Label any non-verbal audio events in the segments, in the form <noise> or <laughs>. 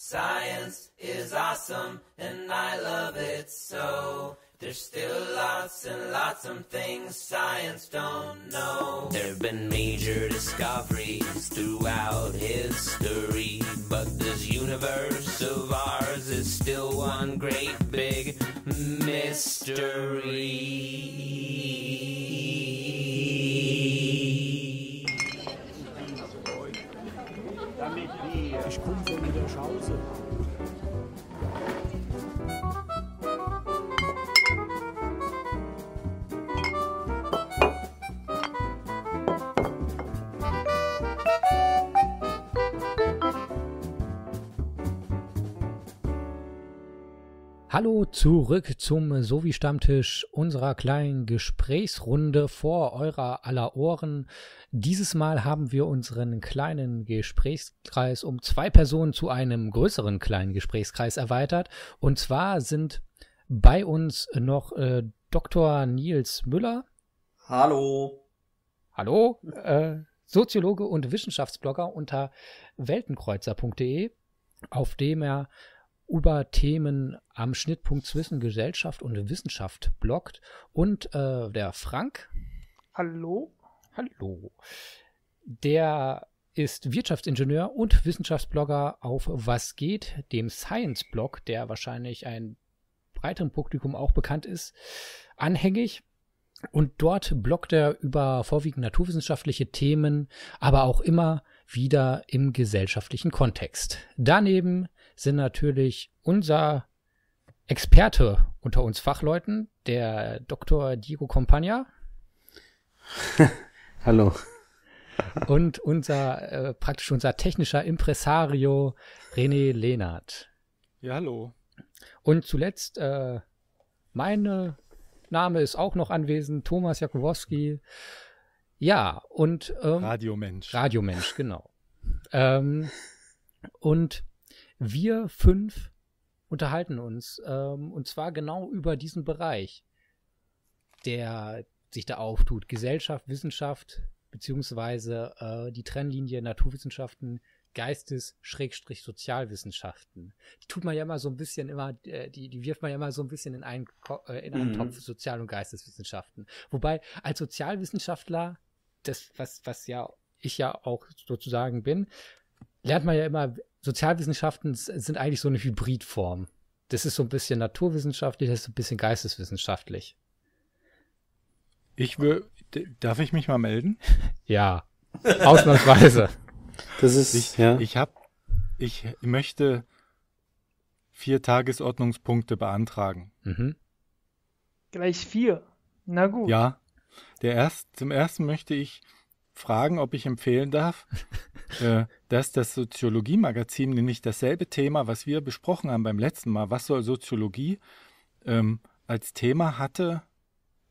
Science is awesome and I love it so. There's still lots and lots of things science don't know. There have been major discoveries throughout history, but this universe of ours is still one great big mystery. Ich komme von der Hallo zurück zum Sovi-Stammtisch unserer kleinen Gesprächsrunde vor eurer aller Ohren. Dieses Mal haben wir unseren kleinen Gesprächskreis um zwei Personen zu einem größeren kleinen Gesprächskreis erweitert. Und zwar sind bei uns noch äh, Dr. Nils Müller. Hallo. Hallo. Äh, Soziologe und Wissenschaftsblogger unter weltenkreuzer.de, auf dem er über Themen am Schnittpunkt zwischen Gesellschaft und Wissenschaft bloggt. Und äh, der Frank. Hallo. Hallo. Der ist Wirtschaftsingenieur und Wissenschaftsblogger auf Was geht, dem Science-Blog, der wahrscheinlich ein breiterem Publikum auch bekannt ist, anhängig. Und dort bloggt er über vorwiegend naturwissenschaftliche Themen, aber auch immer wieder im gesellschaftlichen Kontext. Daneben sind natürlich unser Experte unter uns Fachleuten, der Dr. Diego Compagna. <laughs> Hallo. Und unser, äh, praktisch unser technischer Impresario René Lehnert. Ja, hallo. Und zuletzt, äh, meine Name ist auch noch anwesend, Thomas Jakubowski. Ja, und ähm, Radiomensch. Radiomensch, genau. Ähm, und wir fünf unterhalten uns, ähm, und zwar genau über diesen Bereich, der sich da auftut. Gesellschaft, Wissenschaft, beziehungsweise äh, die Trennlinie Naturwissenschaften, Geistes-Sozialwissenschaften. Die tut man ja immer so ein bisschen immer, äh, die, die wirft man ja immer so ein bisschen in einen, äh, in einen Mhm. Topf Sozial- und Geisteswissenschaften. Wobei als Sozialwissenschaftler, das, was, was ja ich ja auch sozusagen bin, lernt man ja immer, Sozialwissenschaften sind eigentlich so eine Hybridform. Das ist so ein bisschen naturwissenschaftlich, das ist ein bisschen geisteswissenschaftlich. Ich will, darf ich mich mal melden? <laughs> Ja, ausnahmsweise. Das ist, Ich, ja. ich hab, ich möchte vier Tagesordnungspunkte beantragen. Mhm. Gleich vier. Na gut. Ja. Der erst, zum ersten möchte ich fragen, ob ich empfehlen darf, <laughs> äh, dass das Soziologie-Magazin nämlich dasselbe Thema, was wir besprochen haben beim letzten Mal, was soll Soziologie, ähm, als Thema hatte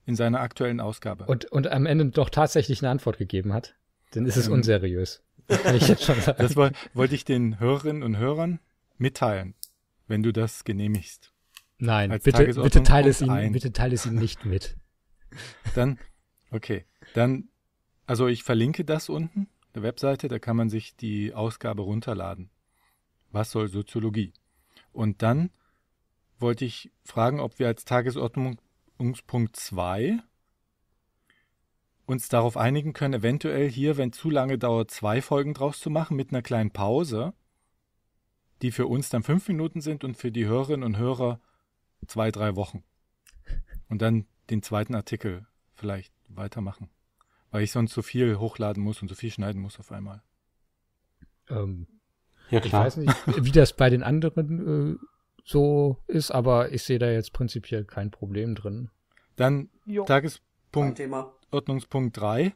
in seiner aktuellen Ausgabe. Und, und am Ende doch tatsächlich eine Antwort gegeben hat. Dann ist es Ähm. unseriös. Kann ich jetzt schon sagen. Das woll, wollte ich den Hörerinnen und Hörern mitteilen, wenn du das genehmigst. Nein, als bitte, bitte teile es ein. bitte teile es ihm nicht mit. Dann, okay, dann, also ich verlinke das unten, der Webseite, da kann man sich die Ausgabe runterladen. Was soll Soziologie? Und dann wollte ich fragen, ob wir als Tagesordnungspunkt 2 uns darauf einigen können, eventuell hier, wenn zu lange dauert, zwei Folgen draus zu machen mit einer kleinen Pause, die für uns dann fünf Minuten sind und für die Hörerinnen und Hörer zwei, drei Wochen. Und dann den zweiten Artikel vielleicht weitermachen. Weil ich sonst so viel hochladen muss und so viel schneiden muss auf einmal. Ähm, ja, ich klar. weiß nicht, wie das bei den anderen äh, so ist, aber ich sehe da jetzt prinzipiell kein Problem drin. Dann Jo. Tagespunkt, Thema. Ordnungspunkt 3.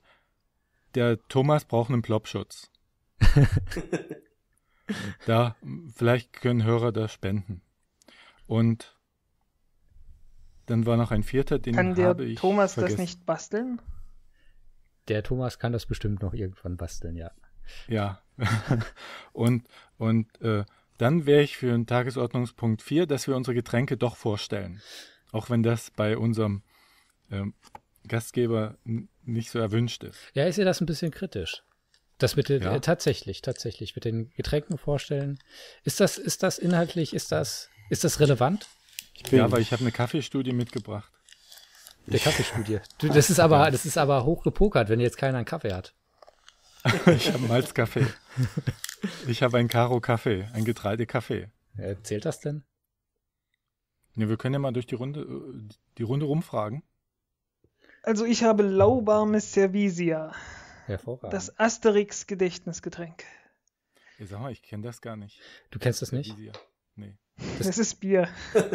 Der Thomas braucht einen Plopschutz. <laughs> da, vielleicht können Hörer da spenden. Und dann war noch ein vierter, den Kann der habe ich Thomas vergessen. das nicht basteln? Der Thomas kann das bestimmt noch irgendwann basteln, ja. Ja. <laughs> und und äh, dann wäre ich für einen Tagesordnungspunkt 4, dass wir unsere Getränke doch vorstellen. Auch wenn das bei unserem ähm, Gastgeber nicht so erwünscht ist. Ja, ich sehe das ein bisschen kritisch. Das mit den, Ja. äh, tatsächlich, tatsächlich mit den Getränken vorstellen. Ist das, ist das inhaltlich, ist das, ist das relevant? Ich bin, Ja, weil ich habe eine Kaffeestudie mitgebracht. Der Kaffeestudie. Du, das ist aber, das ist aber hoch gepokert, wenn jetzt keiner einen Kaffee hat. <laughs> Ich habe einen Malzkaffee. Ich habe einen Karo-Kaffee, ein Getreidekaffee. Äh, zählt das denn? Ne, wir können ja mal durch die Runde, äh, die Runde rumfragen. Also ich habe lauwarmes Servisia, Hervorragend. das Asterix-Gedächtnisgetränk. Ja, sag mal, ich kenne das gar nicht. du kennst das nicht? Servisia. Nee. <laughs> Das ist Bier. <laughs>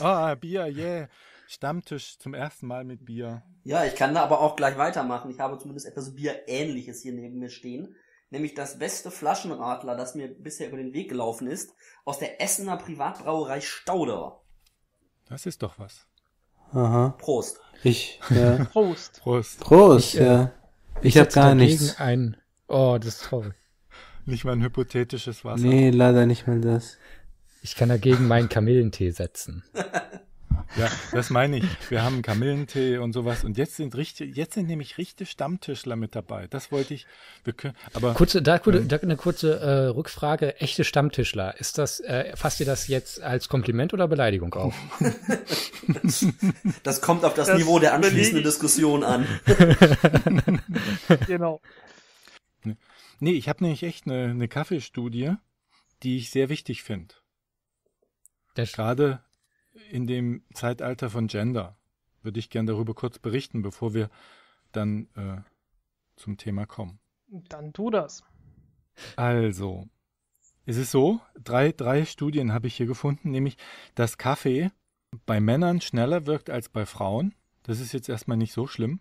Ah, Bier, yeah. Stammtisch zum ersten Mal mit Bier. ja, ich kann da aber auch gleich weitermachen. Ich habe zumindest etwas Bierähnliches hier neben mir stehen. Nämlich das beste Flaschenradler, das mir bisher über den Weg gelaufen ist, aus der Essener Privatbrauerei Stauder. Das ist doch was. Aha. Prost. Ich, ja. <laughs> Prost. Prost. Prost, Ich, äh, ja. Ich, hab setze gar dagegen nichts. Ein, oh, das ist toll. Nicht mal ein hypothetisches Wasser. Nee, leider nicht mal das. Ich kann dagegen meinen Kamillentee setzen. <laughs> Ja, das meine ich. Wir haben Kamillentee und sowas. Und jetzt sind richtig, jetzt sind nämlich richtige Stammtischler mit dabei. Das wollte ich. Wir können, aber Kurze, da, kurze- da eine kurze äh, Rückfrage. Echte Stammtischler. Ist das, äh, fasst ihr das jetzt als Kompliment oder Beleidigung auf? <laughs> Das kommt auf das, Das Niveau der anschließenden. Diskussion an. <laughs> Genau. nee, ich habe nämlich echt eine, eine Kaffeestudie, die ich sehr wichtig finde. Der, Gerade in dem Zeitalter von Gender würde ich gern darüber kurz berichten, bevor wir dann äh, zum Thema kommen. Dann tu das. Also, es ist so, drei, drei Studien habe ich hier gefunden, nämlich, dass Kaffee bei Männern schneller wirkt als bei Frauen. Das ist jetzt erstmal nicht so schlimm.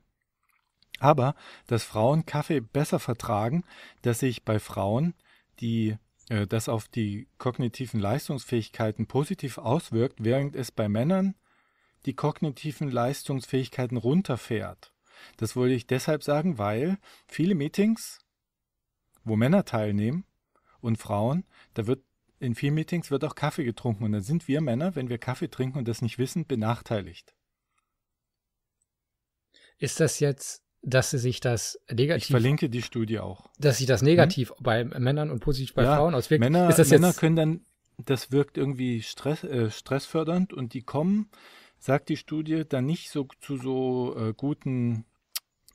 Aber, dass Frauen Kaffee besser vertragen, dass sich bei Frauen die, äh, das auf die kognitiven Leistungsfähigkeiten positiv auswirkt, während es bei Männern die kognitiven Leistungsfähigkeiten runterfährt. Das wollte ich deshalb sagen, weil viele Meetings, wo Männer teilnehmen und Frauen, da wird in vielen Meetings wird auch Kaffee getrunken und dann sind wir Männer, wenn wir Kaffee trinken und das nicht wissen, benachteiligt. ist das jetzt, dass sie sich das Ich negativ, verlinke die Studie auch. dass sich das negativ bei Männern und positiv bei Ja, Frauen auswirkt? Männer, ist das Männer jetzt, können dann, das wirkt irgendwie Stress, äh, stressfördernd und die kommen, sagt die Studie, dann nicht so zu so äh, guten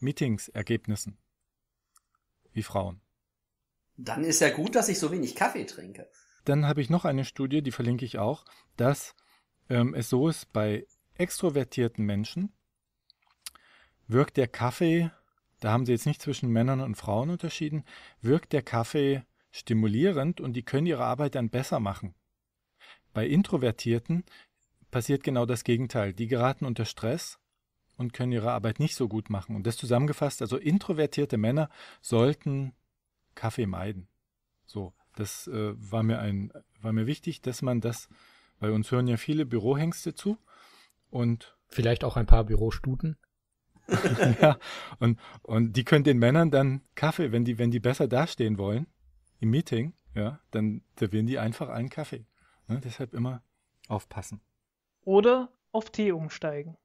Meetings-Ergebnissen wie Frauen. Dann ist ja gut, dass ich so wenig Kaffee trinke. Dann habe ich noch eine Studie, die verlinke ich auch, dass ähm, es so ist, bei extrovertierten Menschen wirkt der Kaffee, da haben sie jetzt nicht zwischen Männern und Frauen unterschieden, wirkt der Kaffee stimulierend und die können ihre Arbeit dann besser machen. Bei Introvertierten passiert genau das Gegenteil. Die geraten unter Stress und können ihre Arbeit nicht so gut machen. Und das zusammengefasst, also introvertierte Männer sollten Kaffee meiden. So, das äh, war mir ein, war mir wichtig, dass man das, bei uns hören ja viele Bürohengste zu und vielleicht auch ein paar Bürostuten? <laughs> ja, und, und die können den Männern dann Kaffee, wenn die, wenn die besser dastehen wollen, im Meeting, ja, dann servieren die einfach einen Kaffee. Ne, deshalb immer aufpassen. Oder auf Tee umsteigen.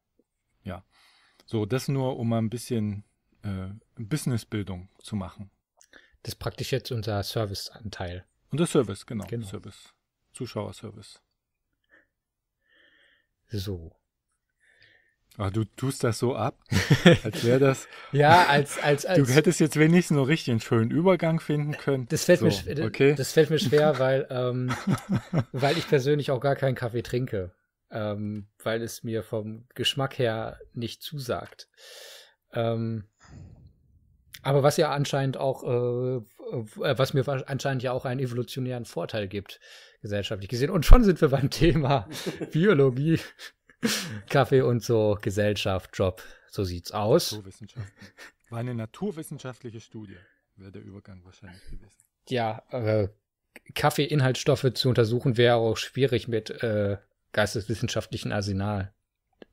So, das nur, um mal ein bisschen äh, Businessbildung zu machen. Das ist praktisch jetzt unser Serviceanteil. Und der Service, genau. Genau. Service. Zuschauerservice. So. Aber du tust das so ab, <laughs> als wäre das. Ja, als, als, Du als. hättest jetzt wenigstens noch richtig einen schönen Übergang finden können. Das fällt, so, mir, schwer- okay. das fällt mir schwer, <laughs> weil, ähm, <laughs> weil ich persönlich auch gar keinen Kaffee trinke. Ähm, weil es mir vom Geschmack her nicht zusagt. Ähm, aber was ja anscheinend auch, äh, äh, was mir anscheinend ja auch einen evolutionären Vorteil gibt, gesellschaftlich gesehen. Und schon sind wir beim Thema Biologie, <laughs> Kaffee und so, Gesellschaft, Job. So sieht's aus. Naturwissenschaften. War eine naturwissenschaftliche Studie, wäre der Übergang wahrscheinlich gewesen. ja, äh, Kaffee-Inhaltsstoffe zu untersuchen wäre auch schwierig mit äh, geisteswissenschaftlichen Arsenal.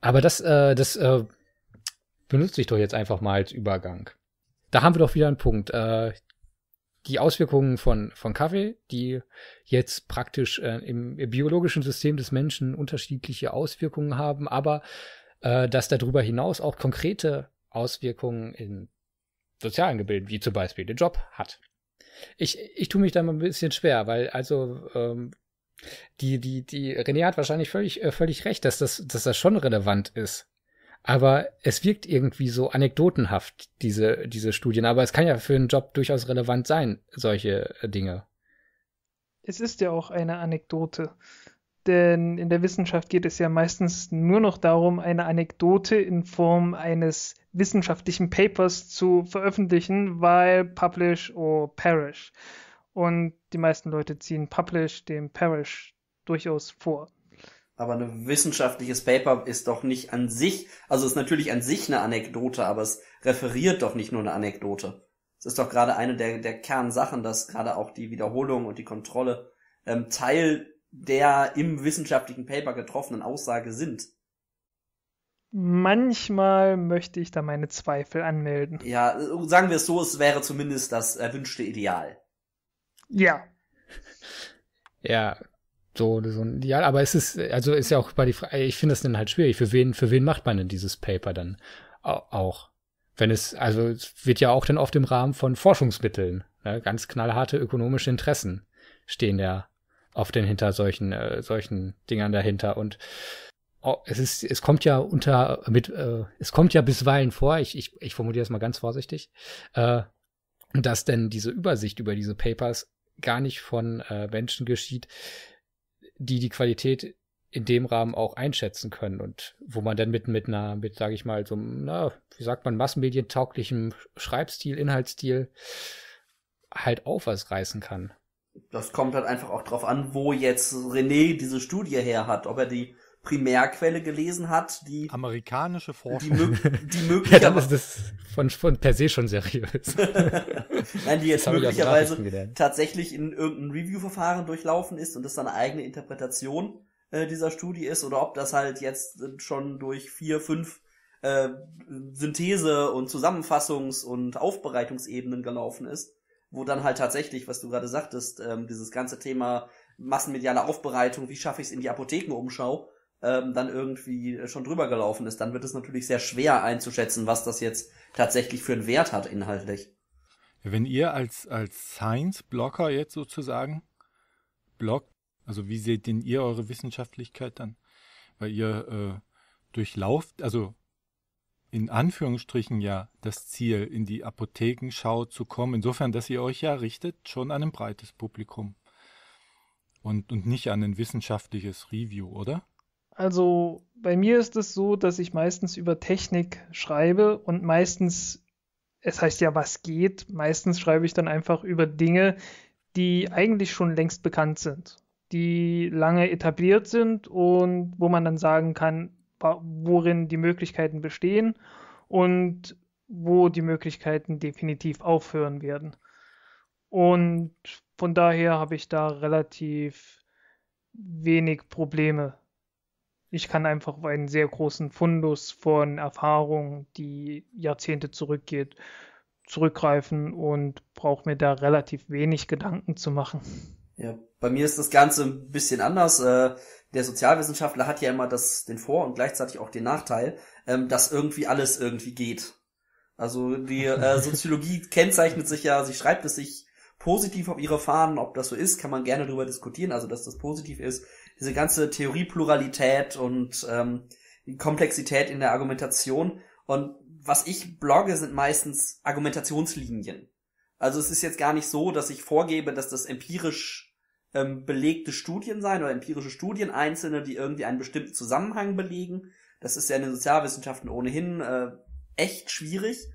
Aber das, äh, das äh, benutze ich doch jetzt einfach mal als Übergang. Da haben wir doch wieder einen Punkt. Äh, die Auswirkungen von, von Kaffee, die jetzt praktisch äh, im, im biologischen System des Menschen unterschiedliche Auswirkungen haben, aber äh, dass darüber hinaus auch konkrete Auswirkungen in sozialen Gebilden, wie zum Beispiel den Job, hat. Ich, ich tue mich da mal ein bisschen schwer, weil also ähm, die, die, die René hat wahrscheinlich völlig, äh, völlig recht, dass das, dass das schon relevant ist. Aber es wirkt irgendwie so anekdotenhaft, diese, diese Studien. Aber es kann ja für einen Job durchaus relevant sein, solche äh, Dinge. Es ist ja auch eine Anekdote. Denn in der Wissenschaft geht es ja meistens nur noch darum, eine Anekdote in Form eines wissenschaftlichen Papers zu veröffentlichen, weil Publish or Perish. Und die meisten Leute ziehen Publish dem Perish durchaus vor. Aber ein wissenschaftliches Paper ist doch nicht an sich, also ist natürlich an sich eine Anekdote, aber es referiert doch nicht nur eine Anekdote. Es ist doch gerade eine der, der Kernsachen, dass gerade auch die Wiederholung und die Kontrolle ähm, Teil der im wissenschaftlichen Paper getroffenen Aussage sind. Manchmal möchte ich da meine Zweifel anmelden. Ja, sagen wir es so, es wäre zumindest das erwünschte Ideal. Ja. Ja, so, so ein Ideal, aber es ist, also ist ja auch bei die Frage, ich finde das dann halt schwierig. Für wen, für wen macht man denn dieses Paper dann auch? Wenn es, also es wird ja auch dann oft im Rahmen von Forschungsmitteln, ne, ganz knallharte ökonomische Interessen stehen ja oft denn hinter solchen, äh, solchen Dingern dahinter und oh, es ist, es kommt ja unter, mit, äh, es kommt ja bisweilen vor, ich, ich, ich formuliere es mal ganz vorsichtig, äh, dass denn diese Übersicht über diese Papers gar nicht von äh, Menschen geschieht, die die Qualität in dem Rahmen auch einschätzen können und wo man dann mit, mit einer, mit, sage ich mal, so na, wie sagt man, massenmedientauglichem Schreibstil, Inhaltsstil halt auf was reißen kann. Das kommt halt einfach auch drauf an, wo jetzt René diese Studie her hat, ob er die Primärquelle gelesen hat, die amerikanische die, Forschung. mö die <laughs> Ja, dann möglicherweise ist das von, von per se schon seriös. <laughs> Nein, die jetzt möglicherweise tatsächlich in irgendein Review-Verfahren durchlaufen ist und das dann eine eigene Interpretation äh, dieser Studie ist oder ob das halt jetzt schon durch vier, fünf äh, Synthese- und Zusammenfassungs- und Aufbereitungsebenen gelaufen ist, wo dann halt tatsächlich, was du gerade sagtest, ähm, dieses ganze Thema massenmediale Aufbereitung, wie schaffe ich es in die Apothekenumschau, ähm, dann irgendwie schon drüber gelaufen ist, dann wird es natürlich sehr schwer einzuschätzen, was das jetzt tatsächlich für einen Wert hat inhaltlich. Wenn ihr als, als Science-Blocker jetzt sozusagen bloggt, also wie seht denn ihr eure Wissenschaftlichkeit dann? Weil ihr äh, durchlauft, also in Anführungsstrichen ja das Ziel, in die Apothekenschau zu kommen, insofern, dass ihr euch ja richtet schon an ein breites Publikum und, und nicht an ein wissenschaftliches Review, oder? Also bei mir ist es so, dass ich meistens über Technik schreibe und meistens, es heißt ja, was geht, meistens schreibe ich dann einfach über Dinge, die eigentlich schon längst bekannt sind, die lange etabliert sind und wo man dann sagen kann, worin die Möglichkeiten bestehen und wo die Möglichkeiten definitiv aufhören werden. Und von daher habe ich da relativ wenig Probleme. Ich kann einfach auf einen sehr großen Fundus von Erfahrung, die Jahrzehnte zurückgeht, zurückgreifen und brauche mir da relativ wenig Gedanken zu machen. Ja, bei mir ist das Ganze ein bisschen anders. Äh, der Sozialwissenschaftler hat ja immer das, den Vor- und gleichzeitig auch den Nachteil, ähm, dass irgendwie alles irgendwie geht. Also die äh, <laughs> Soziologie kennzeichnet sich ja, sie schreibt es sich positiv auf ihre Fahnen. Ob das so ist, kann man gerne darüber diskutieren. Also dass das positiv ist. Diese ganze Theoriepluralität und ähm, Komplexität in der Argumentation. Und was ich blogge, sind meistens Argumentationslinien. Also es ist jetzt gar nicht so, dass ich vorgebe, dass das empirisch ähm, belegte Studien sein oder empirische Studien einzelne, die irgendwie einen bestimmten Zusammenhang belegen. Das ist ja in den Sozialwissenschaften ohnehin äh, echt schwierig.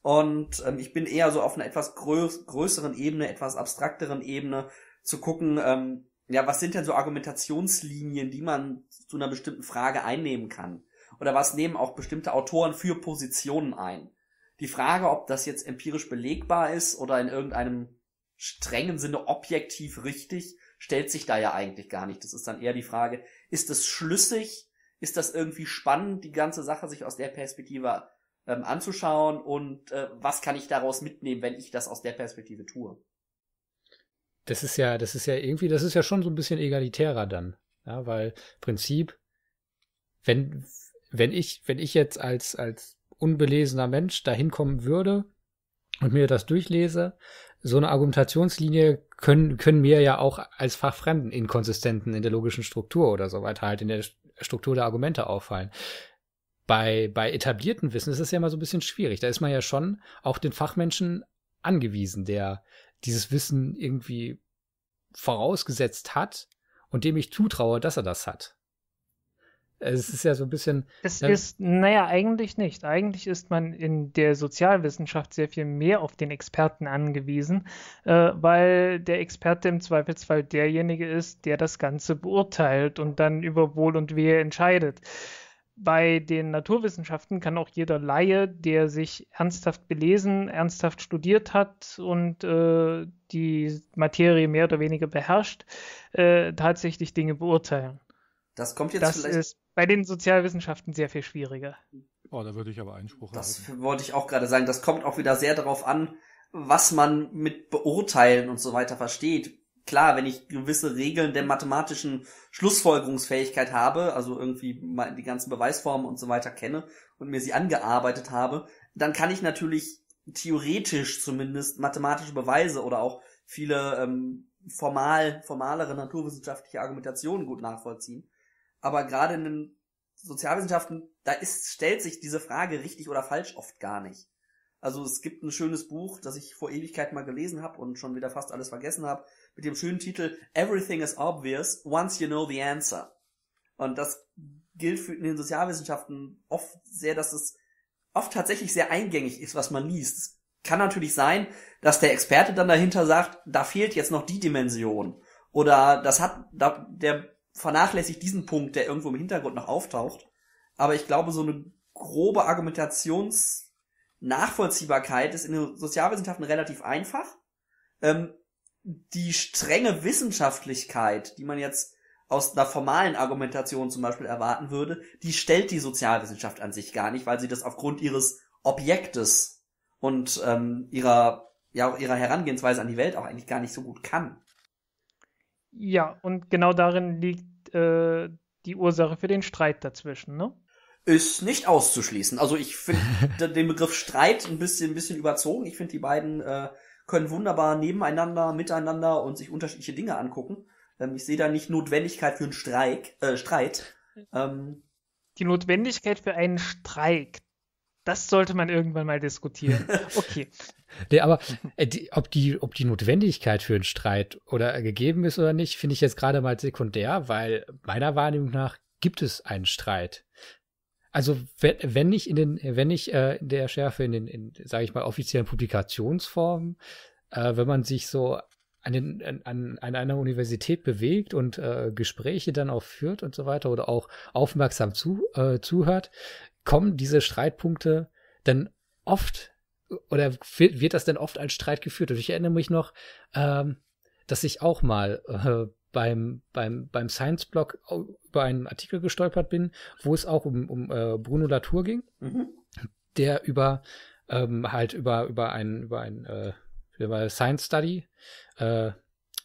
Und ähm, ich bin eher so auf einer etwas grö größeren Ebene, etwas abstrakteren Ebene zu gucken, ähm, ja, was sind denn so Argumentationslinien, die man zu einer bestimmten Frage einnehmen kann? Oder was nehmen auch bestimmte Autoren für Positionen ein? Die Frage, ob das jetzt empirisch belegbar ist oder in irgendeinem strengen Sinne objektiv richtig, stellt sich da ja eigentlich gar nicht. Das ist dann eher die Frage, ist es schlüssig? Ist das irgendwie spannend, die ganze Sache sich aus der Perspektive ähm, anzuschauen? Und äh, was kann ich daraus mitnehmen, wenn ich das aus der Perspektive tue? Das ist ja, das ist ja irgendwie, das ist ja schon so ein bisschen egalitärer dann. Ja, weil Prinzip, wenn, wenn ich, wenn ich jetzt als, als unbelesener Mensch da hinkommen würde und mir das durchlese, so eine Argumentationslinie können, können mir ja auch als Fachfremden Inkonsistenten in der logischen Struktur oder so weiter halt in der Struktur der Argumente auffallen. Bei, bei etablierten Wissen ist es ja immer so ein bisschen schwierig. Da ist man ja schon auch den Fachmenschen angewiesen, der dieses Wissen irgendwie vorausgesetzt hat und dem ich zutraue, dass er das hat. Es ist ja so ein bisschen. Es ja, ist, naja, eigentlich nicht. Eigentlich ist man in der Sozialwissenschaft sehr viel mehr auf den Experten angewiesen, äh, weil der Experte im Zweifelsfall derjenige ist, der das Ganze beurteilt und dann über Wohl und Wehe entscheidet. Bei den Naturwissenschaften kann auch jeder Laie, der sich ernsthaft belesen, ernsthaft studiert hat und äh, die Materie mehr oder weniger beherrscht, äh, tatsächlich Dinge beurteilen. Das kommt jetzt das vielleicht. ist bei den Sozialwissenschaften sehr viel schwieriger. Oh, da würde ich aber Einspruch Das haben. wollte ich auch gerade sagen. Das kommt auch wieder sehr darauf an, was man mit beurteilen und so weiter versteht. Klar, wenn ich gewisse Regeln der mathematischen Schlussfolgerungsfähigkeit habe, also irgendwie die ganzen Beweisformen und so weiter kenne und mir sie angearbeitet habe, dann kann ich natürlich theoretisch zumindest mathematische Beweise oder auch viele ähm, formal, formalere naturwissenschaftliche Argumentationen gut nachvollziehen. Aber gerade in den Sozialwissenschaften, da ist, stellt sich diese Frage richtig oder falsch oft gar nicht. Also es gibt ein schönes Buch, das ich vor Ewigkeit mal gelesen habe und schon wieder fast alles vergessen habe, mit dem schönen Titel Everything is obvious once you know the answer. Und das gilt für in den Sozialwissenschaften oft sehr, dass es oft tatsächlich sehr eingängig ist, was man liest. Es kann natürlich sein, dass der Experte dann dahinter sagt, da fehlt jetzt noch die Dimension. Oder das hat, da, der vernachlässigt diesen Punkt, der irgendwo im Hintergrund noch auftaucht. Aber ich glaube, so eine grobe Argumentationsnachvollziehbarkeit ist in den Sozialwissenschaften relativ einfach. Ähm, die strenge Wissenschaftlichkeit, die man jetzt aus einer formalen Argumentation zum Beispiel erwarten würde, die stellt die Sozialwissenschaft an sich gar nicht, weil sie das aufgrund ihres Objektes und ähm, ihrer ja ihrer Herangehensweise an die Welt auch eigentlich gar nicht so gut kann. Ja, und genau darin liegt äh, die Ursache für den Streit dazwischen, ne? Ist nicht auszuschließen. Also ich finde <laughs> den Begriff Streit ein bisschen, ein bisschen überzogen. Ich finde, die beiden äh, können wunderbar nebeneinander, miteinander und sich unterschiedliche Dinge angucken. Ähm, ich sehe da nicht Notwendigkeit für einen Streik, äh, Streit. Ähm, die Notwendigkeit für einen Streik, das sollte man irgendwann mal diskutieren. <laughs> Okay. Nee, aber äh, die, ob, die, ob die Notwendigkeit für einen Streit oder äh, gegeben ist oder nicht, finde ich jetzt gerade mal sekundär, weil meiner Wahrnehmung nach gibt es einen Streit. Also wenn, wenn nicht in den, wenn nicht äh, in der Schärfe in den, in, sage ich mal, offiziellen Publikationsformen, äh, wenn man sich so an, den, an, an einer Universität bewegt und äh, Gespräche dann auch führt und so weiter oder auch aufmerksam zu, äh, zuhört, kommen diese Streitpunkte dann oft oder wird das denn oft als Streit geführt? Und ich erinnere mich noch, ähm, dass ich auch mal äh, beim, beim, beim Science-Blog über einen Artikel gestolpert bin, wo es auch um, um äh, Bruno Latour ging, mhm. der über ähm, halt über, über ein, über ein äh, über Science Study äh,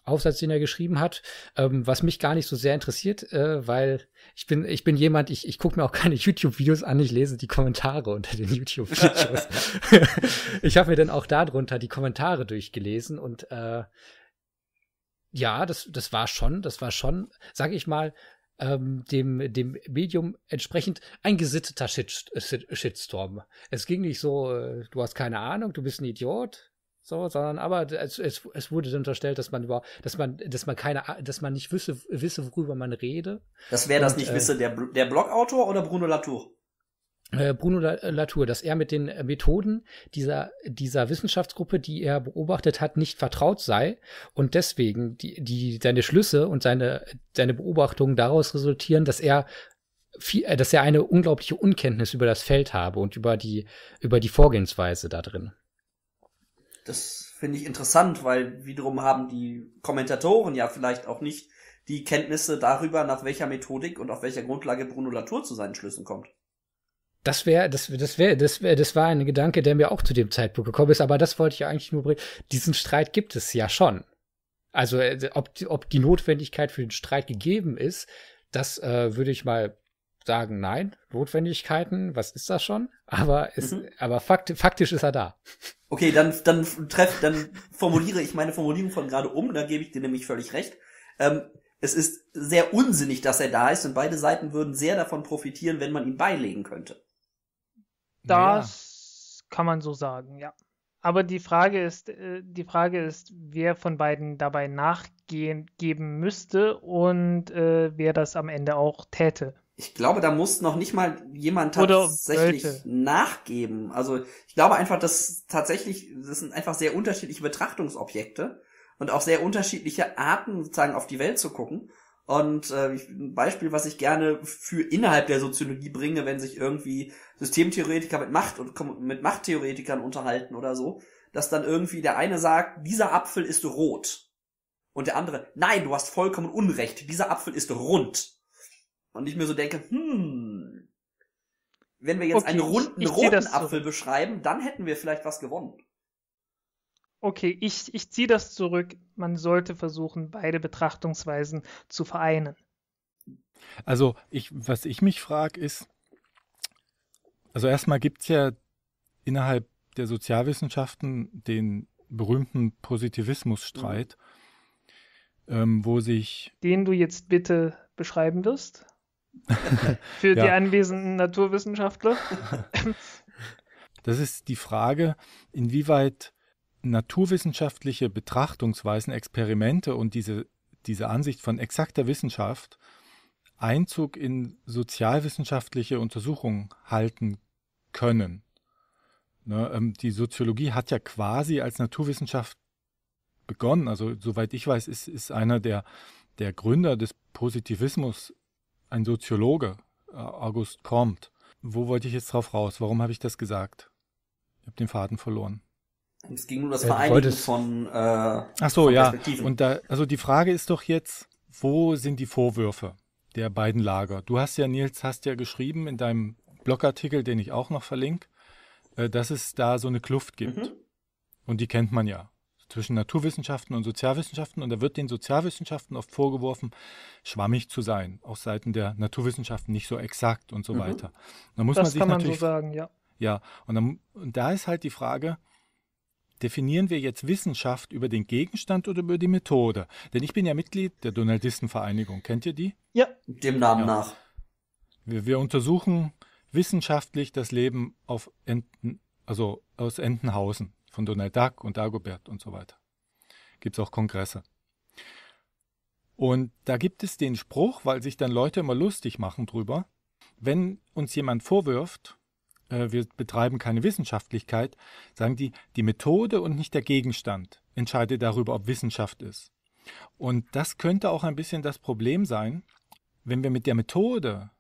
Aufsatz, den er geschrieben hat, ähm, was mich gar nicht so sehr interessiert, äh, weil ich bin, ich bin jemand, ich, ich gucke mir auch keine YouTube-Videos an, ich lese die Kommentare unter den <laughs> YouTube-Videos. <laughs> ich habe mir dann auch darunter die Kommentare durchgelesen und äh, ja, das, das war schon, das war schon, sage ich mal, ähm, dem, dem Medium entsprechend ein gesitteter Shit, Shitstorm. Es ging nicht so, äh, du hast keine Ahnung, du bist ein Idiot, so, sondern aber es, es, es wurde unterstellt, dass man über, dass man, dass man keine, dass man nicht wisse, wisse, worüber man rede. Das wäre das nicht äh, wisse, der, der Blogautor oder Bruno Latour? Äh, Bruno Latour, dass er mit den Methoden dieser, dieser Wissenschaftsgruppe, die er beobachtet hat, nicht vertraut sei und deswegen die, die, seine Schlüsse und seine, seine Beobachtungen daraus resultieren, dass er viel, äh, dass er eine unglaubliche Unkenntnis über das Feld habe und über die, über die Vorgehensweise da drin. Das finde ich interessant, weil wiederum haben die Kommentatoren ja vielleicht auch nicht die Kenntnisse darüber, nach welcher Methodik und auf welcher Grundlage Bruno Latour zu seinen Schlüssen kommt. Das wäre, das, das wäre, das wäre, das war ein Gedanke, der mir auch zu dem Zeitpunkt gekommen ist, aber das wollte ich eigentlich nur bringen. Diesen Streit gibt es ja schon. Also, äh, ob, ob die Notwendigkeit für den Streit gegeben ist, das äh, würde ich mal sagen nein. Notwendigkeiten, was ist das schon? Aber, es, Mhm. aber fakt, faktisch ist er da. Okay, dann, dann treff, dann formuliere ich meine Formulierung von gerade um, da gebe ich dir nämlich völlig recht. Ähm, es ist sehr unsinnig, dass er da ist und beide Seiten würden sehr davon profitieren, wenn man ihn beilegen könnte. Das kann man so sagen, ja. Aber die Frage ist, äh, die Frage ist, wer von beiden dabei nachgehen geben müsste und äh, wer das am Ende auch täte. Ich glaube, da muss noch nicht mal jemand tatsächlich nachgeben. Also ich glaube einfach, dass tatsächlich, das sind einfach sehr unterschiedliche Betrachtungsobjekte und auch sehr unterschiedliche Arten, sozusagen auf die Welt zu gucken. Und äh, ein Beispiel, was ich gerne für innerhalb der Soziologie bringe, wenn sich irgendwie Systemtheoretiker mit Macht und mit Machttheoretikern unterhalten oder so, dass dann irgendwie der eine sagt, dieser Apfel ist rot. Und der andere, nein, du hast vollkommen Unrecht, dieser Apfel ist rund. Und ich mir so denke, hm, wenn wir jetzt Okay, einen runden, roten Apfel zurück. beschreiben, dann hätten wir vielleicht was gewonnen. Okay, ich, ich ziehe das zurück. Man sollte versuchen, beide Betrachtungsweisen zu vereinen. Also, ich, was ich mich frage, ist, also erstmal gibt es ja innerhalb der Sozialwissenschaften den berühmten Positivismusstreit, ähm, wo sich Den du jetzt bitte beschreiben wirst. <laughs> Für die Ja. anwesenden Naturwissenschaftler. <laughs> Das ist die Frage, inwieweit naturwissenschaftliche Betrachtungsweisen, Experimente und diese, diese Ansicht von exakter Wissenschaft Einzug in sozialwissenschaftliche Untersuchungen halten können. Ne, ähm, die Soziologie hat ja quasi als Naturwissenschaft begonnen. Also soweit ich weiß, ist, ist einer der, der Gründer des Positivismus ein Soziologe, äh, August Comte. Wo wollte ich jetzt drauf raus? Warum habe ich das gesagt? Ich habe den Faden verloren. Es ging nur das Ja, Vereinigen wolltest- von, äh, Ach so, von ja. Und da, also die Frage ist doch jetzt, wo sind die Vorwürfe der beiden Lager? Du hast ja, Nils, hast ja geschrieben in deinem Blogartikel, den ich auch noch verlinke, äh, dass es da so eine Kluft gibt. Mhm. Und die kennt man ja. Zwischen Naturwissenschaften und Sozialwissenschaften. Und da wird den Sozialwissenschaften oft vorgeworfen, schwammig zu sein. Auf Seiten der Naturwissenschaften nicht so exakt und so Mhm. weiter. Da muss man Das sich kann man so natürlich sagen, ja. ja, und, dann, und da ist halt die Frage, definieren wir jetzt Wissenschaft über den Gegenstand oder über die Methode? Denn ich bin ja Mitglied der Donaldistenvereinigung. Kennt ihr die? Ja, Dem Namen Ja. nach. Wir, wir untersuchen wissenschaftlich das Leben auf Enten, also aus Entenhausen von Donald Duck und Dagobert und so weiter. Gibt es auch Kongresse. Und da gibt es den Spruch, weil sich dann Leute immer lustig machen drüber, wenn uns jemand vorwirft, äh, wir betreiben keine Wissenschaftlichkeit, sagen die, die Methode und nicht der Gegenstand entscheidet darüber, ob Wissenschaft ist. Und das könnte auch ein bisschen das Problem sein, wenn wir mit der Methode,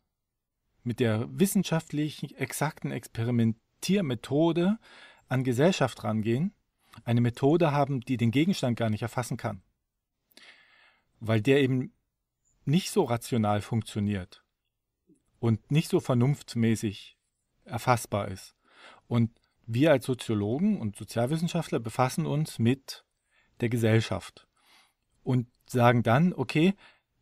mit der wissenschaftlichen exakten Experimentiermethode an Gesellschaft rangehen, eine Methode haben, die den Gegenstand gar nicht erfassen kann. Weil der eben nicht so rational funktioniert und nicht so vernunftmäßig erfassbar ist. Und wir als Soziologen und Sozialwissenschaftler befassen uns mit der Gesellschaft und sagen dann, okay,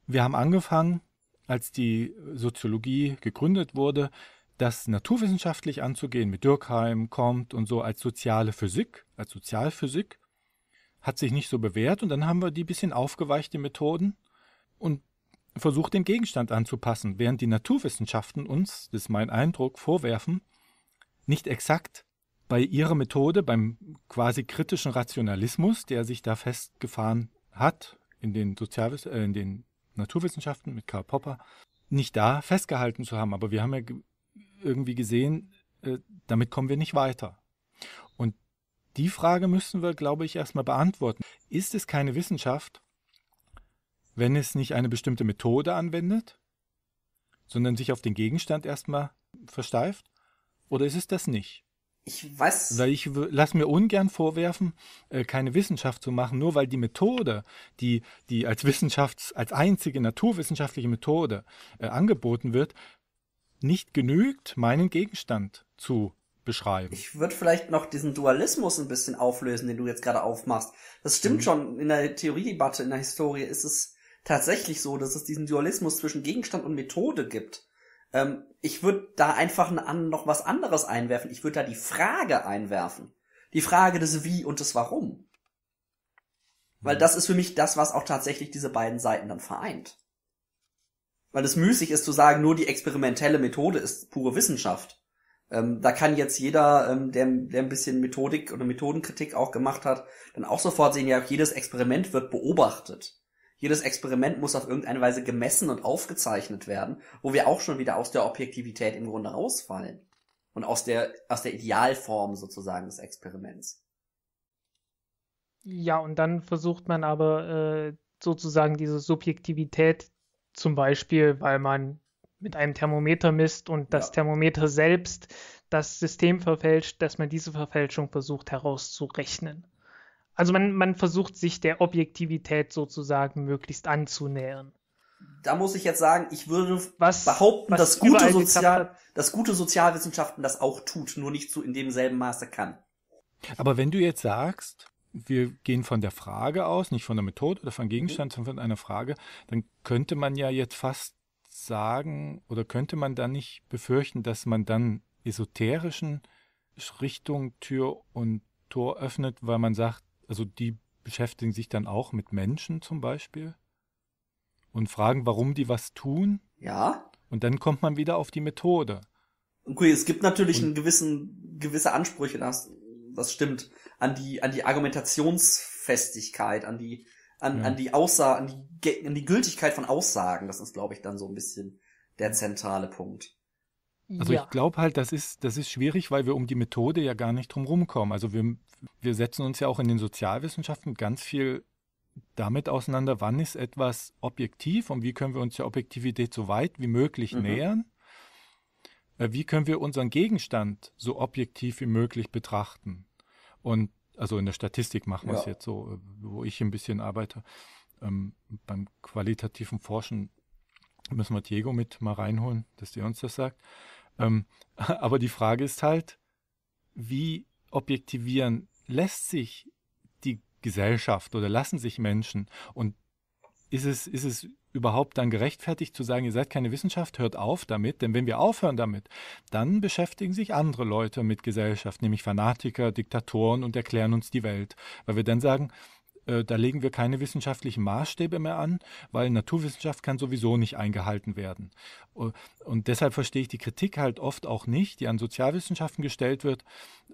wir haben angefangen, als die Soziologie gegründet wurde, das naturwissenschaftlich anzugehen mit Durkheim, Comte und so als soziale Physik, als Sozialphysik, hat sich nicht so bewährt und dann haben wir die bisschen aufgeweichte Methoden und versucht den Gegenstand anzupassen, während die Naturwissenschaften uns, das ist mein Eindruck, vorwerfen, nicht exakt bei ihrer Methode, beim quasi kritischen Rationalismus, der sich da festgefahren hat in den, Sozialwiss äh, in den Naturwissenschaften mit Karl Popper, nicht da festgehalten zu haben. Aber wir haben ja ge irgendwie gesehen, äh, damit kommen wir nicht weiter. Und die Frage müssen wir, glaube ich, erstmal beantworten. Ist es keine Wissenschaft, wenn es nicht eine bestimmte Methode anwendet, sondern sich auf den Gegenstand erstmal versteift? Oder ist es das nicht? Ich weiß, Weil ich lass mir ungern vorwerfen, äh, keine Wissenschaft zu machen, nur weil die Methode, die, die als Wissenschafts-, als einzige naturwissenschaftliche Methode äh, angeboten wird, nicht genügt, meinen Gegenstand zu beschreiben. ich würde vielleicht noch diesen Dualismus ein bisschen auflösen, den du jetzt gerade aufmachst. Das stimmt Mhm. schon, in der Theoriedebatte, in der Historie ist es tatsächlich so, dass es diesen Dualismus zwischen Gegenstand und Methode gibt. Ähm, ich würde da einfach noch was anderes einwerfen. Ich würde da die Frage einwerfen. Die Frage des Wie und des Warum. Weil das ist für mich das, was auch tatsächlich diese beiden Seiten dann vereint. Weil es müßig ist zu sagen, nur die experimentelle Methode ist pure Wissenschaft. Ähm, da kann jetzt jeder, ähm, der, der ein bisschen Methodik oder Methodenkritik auch gemacht hat, dann auch sofort sehen, ja, jedes Experiment wird beobachtet. Jedes Experiment muss auf irgendeine Weise gemessen und aufgezeichnet werden, wo wir auch schon wieder aus der Objektivität im Grunde rausfallen. Und aus der, aus der Idealform sozusagen des Experiments. Ja, und dann versucht man aber äh, sozusagen diese Subjektivität, zum Beispiel, weil man mit einem Thermometer misst und das ja. Thermometer selbst das System verfälscht, dass man diese Verfälschung versucht herauszurechnen. Also man, man versucht sich der Objektivität sozusagen möglichst anzunähern. Da muss ich jetzt sagen, ich würde was, behaupten, was dass, gute Sozial, dass gute Sozialwissenschaften das auch tut, nur nicht so in demselben Maße kann. Aber wenn du jetzt sagst, wir gehen von der Frage aus, nicht von der Methode oder von Gegenstand, mhm. sondern von einer Frage, dann könnte man ja jetzt fast sagen oder könnte man dann nicht befürchten, dass man dann esoterischen Richtung Tür und Tor öffnet, weil man sagt, also die beschäftigen sich dann auch mit Menschen zum Beispiel und fragen, warum die was tun. Ja. Und dann kommt man wieder auf die Methode. Okay, es gibt natürlich und, einen gewissen, gewisse Ansprüche, das, das stimmt an die, an die Argumentationsfestigkeit, an die, an, ja. an die Aussagen, an die, an die Gültigkeit von Aussagen. Das ist, glaube ich, dann so ein bisschen der zentrale Punkt. Also ja. ich glaube halt, das ist, das ist schwierig, weil wir um die Methode ja gar nicht drum rumkommen. Also wir, wir setzen uns ja auch in den Sozialwissenschaften ganz viel damit auseinander, wann ist etwas objektiv und wie können wir uns der Objektivität so weit wie möglich mhm. nähern. Äh, wie können wir unseren Gegenstand so objektiv wie möglich betrachten? Und also in der Statistik machen wir ja. es jetzt so, wo ich ein bisschen arbeite. Ähm, beim qualitativen Forschen müssen wir Diego mit mal reinholen, dass der uns das sagt. Ähm, <laughs> aber die Frage ist halt, wie objektivieren lässt sich die Gesellschaft oder lassen sich Menschen und ist es, ist es überhaupt dann gerechtfertigt zu sagen, ihr seid keine Wissenschaft, hört auf damit, denn wenn wir aufhören damit, dann beschäftigen sich andere Leute mit Gesellschaft, nämlich Fanatiker, Diktatoren und erklären uns die Welt, weil wir dann sagen, da legen wir keine wissenschaftlichen Maßstäbe mehr an, weil Naturwissenschaft kann sowieso nicht eingehalten werden. Äh, und deshalb verstehe ich die Kritik halt oft auch nicht, die an Sozialwissenschaften gestellt wird.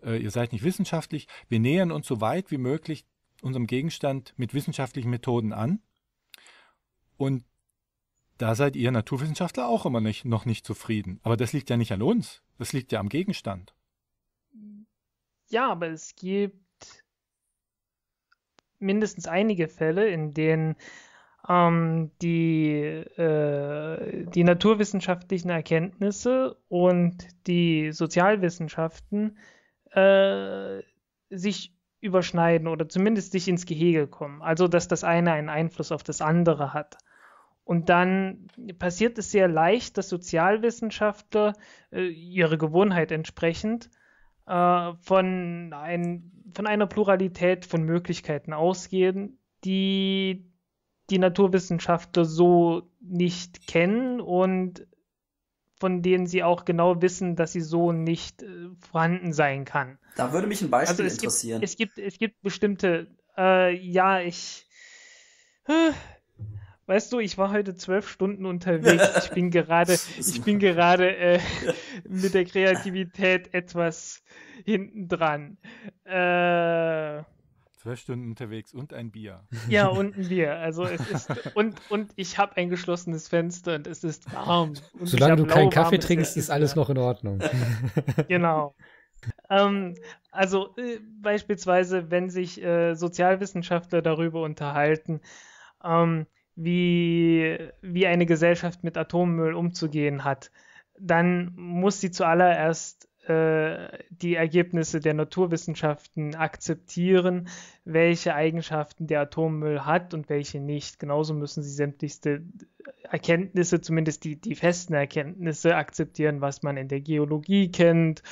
Äh, ihr seid nicht wissenschaftlich. Wir nähern uns so weit wie möglich unserem Gegenstand mit wissenschaftlichen Methoden an. Und da seid ihr Naturwissenschaftler auch immer nicht, noch nicht zufrieden. Aber das liegt ja nicht an uns. Das liegt ja am Gegenstand. Ja, aber es gibt mindestens einige Fälle, in denen ähm, die, äh, die naturwissenschaftlichen Erkenntnisse und die Sozialwissenschaften äh, sich überschneiden oder zumindest sich ins Gehege kommen. Also dass das eine einen Einfluss auf das andere hat. Und dann passiert es sehr leicht, dass Sozialwissenschaftler äh, ihre Gewohnheit entsprechend äh, von, ein, von einer Pluralität von Möglichkeiten ausgehen, die die Naturwissenschaftler so nicht kennen und von denen sie auch genau wissen, dass sie so nicht äh, vorhanden sein kann. Da würde mich ein Beispiel also es interessieren. Gibt, es gibt, es gibt bestimmte, äh, ja, ich, äh, Weißt du, ich war heute zwölf Stunden unterwegs. Ich bin gerade, <laughs> ich bin gerade äh, <laughs> mit der Kreativität etwas hinten dran. Äh, Zwölf Stunden unterwegs und ein Bier. Ja, <laughs> und ein Bier. Also es ist und und ich habe ein geschlossenes Fenster und es ist warm. Und Solange du keinen Kaffee trinkst, ist alles noch in Ordnung. genau. Ähm, also äh, beispielsweise, wenn sich äh, Sozialwissenschaftler darüber unterhalten, ähm, wie, wie eine Gesellschaft mit Atommüll umzugehen hat, dann muss sie zuallererst äh, die Ergebnisse der Naturwissenschaften akzeptieren, welche Eigenschaften der Atommüll hat und welche nicht. Genauso müssen sie sämtlichste Erkenntnisse, zumindest die, die festen Erkenntnisse, akzeptieren, was man in der Geologie kennt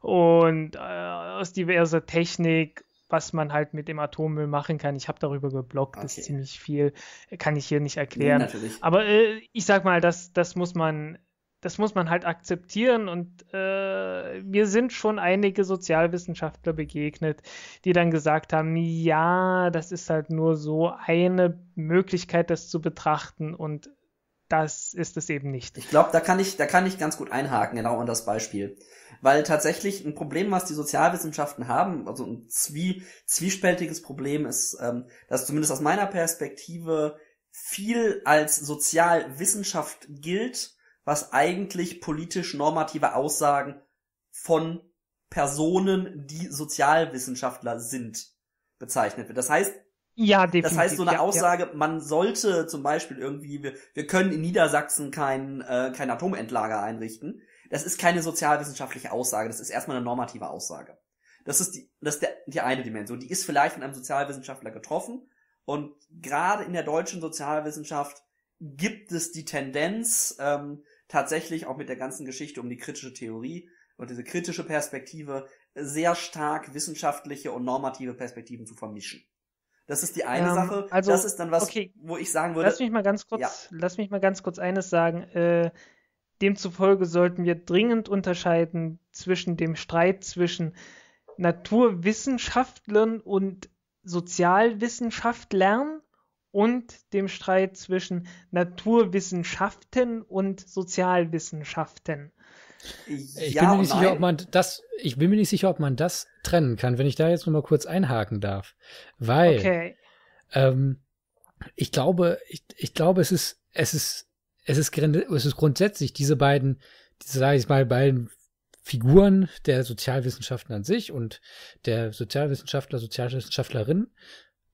und äh, aus diverser Technik was man halt mit dem Atommüll machen kann. Ich habe darüber geblockt, okay. das ist ziemlich viel, kann ich hier nicht erklären. Ja, Aber äh, ich sag mal, das, das muss man das muss man halt akzeptieren und äh, mir sind schon einige Sozialwissenschaftler begegnet, die dann gesagt haben, ja, das ist halt nur so eine Möglichkeit, das zu betrachten und das ist es eben nicht. Ich glaube, da kann ich, da kann ich ganz gut einhaken, genau an das Beispiel. Weil tatsächlich ein Problem, was die Sozialwissenschaften haben, also ein zwie, zwiespältiges Problem ist, ähm, dass zumindest aus meiner Perspektive viel als Sozialwissenschaft gilt, was eigentlich politisch normative Aussagen von Personen, die Sozialwissenschaftler sind, bezeichnet wird. Das heißt, ja, definitiv. Das heißt, so eine ja, Aussage, ja. man sollte zum Beispiel irgendwie, wir, wir können in Niedersachsen kein, äh, kein Atomendlager einrichten. Das ist keine sozialwissenschaftliche Aussage, das ist erstmal eine normative Aussage. Das ist die, das ist der, die eine Dimension. Die ist vielleicht von einem Sozialwissenschaftler getroffen. Und gerade in der deutschen Sozialwissenschaft gibt es die Tendenz, ähm, tatsächlich auch mit der ganzen Geschichte um die kritische Theorie und diese kritische Perspektive sehr stark wissenschaftliche und normative Perspektiven zu vermischen. Das ist die eine Ähm, Sache. also, das ist dann was, okay. wo ich sagen würde. Lass mich mal ganz kurz, Ja. lass mich mal ganz kurz eines sagen. Äh, demzufolge sollten wir dringend unterscheiden zwischen dem Streit zwischen Naturwissenschaftlern und Sozialwissenschaftlern und dem Streit zwischen Naturwissenschaften und Sozialwissenschaften. Ich ja bin mir nicht sicher, ob man das, ich bin mir nicht sicher, ob man das trennen kann, wenn ich da jetzt noch mal kurz einhaken darf. Weil, Okay. ähm, ich glaube, ich, ich glaube, es ist, es ist, es ist, es ist grundsätzlich diese beiden, diese, sage ich mal, beiden Figuren der Sozialwissenschaften an sich und der Sozialwissenschaftler, Sozialwissenschaftlerin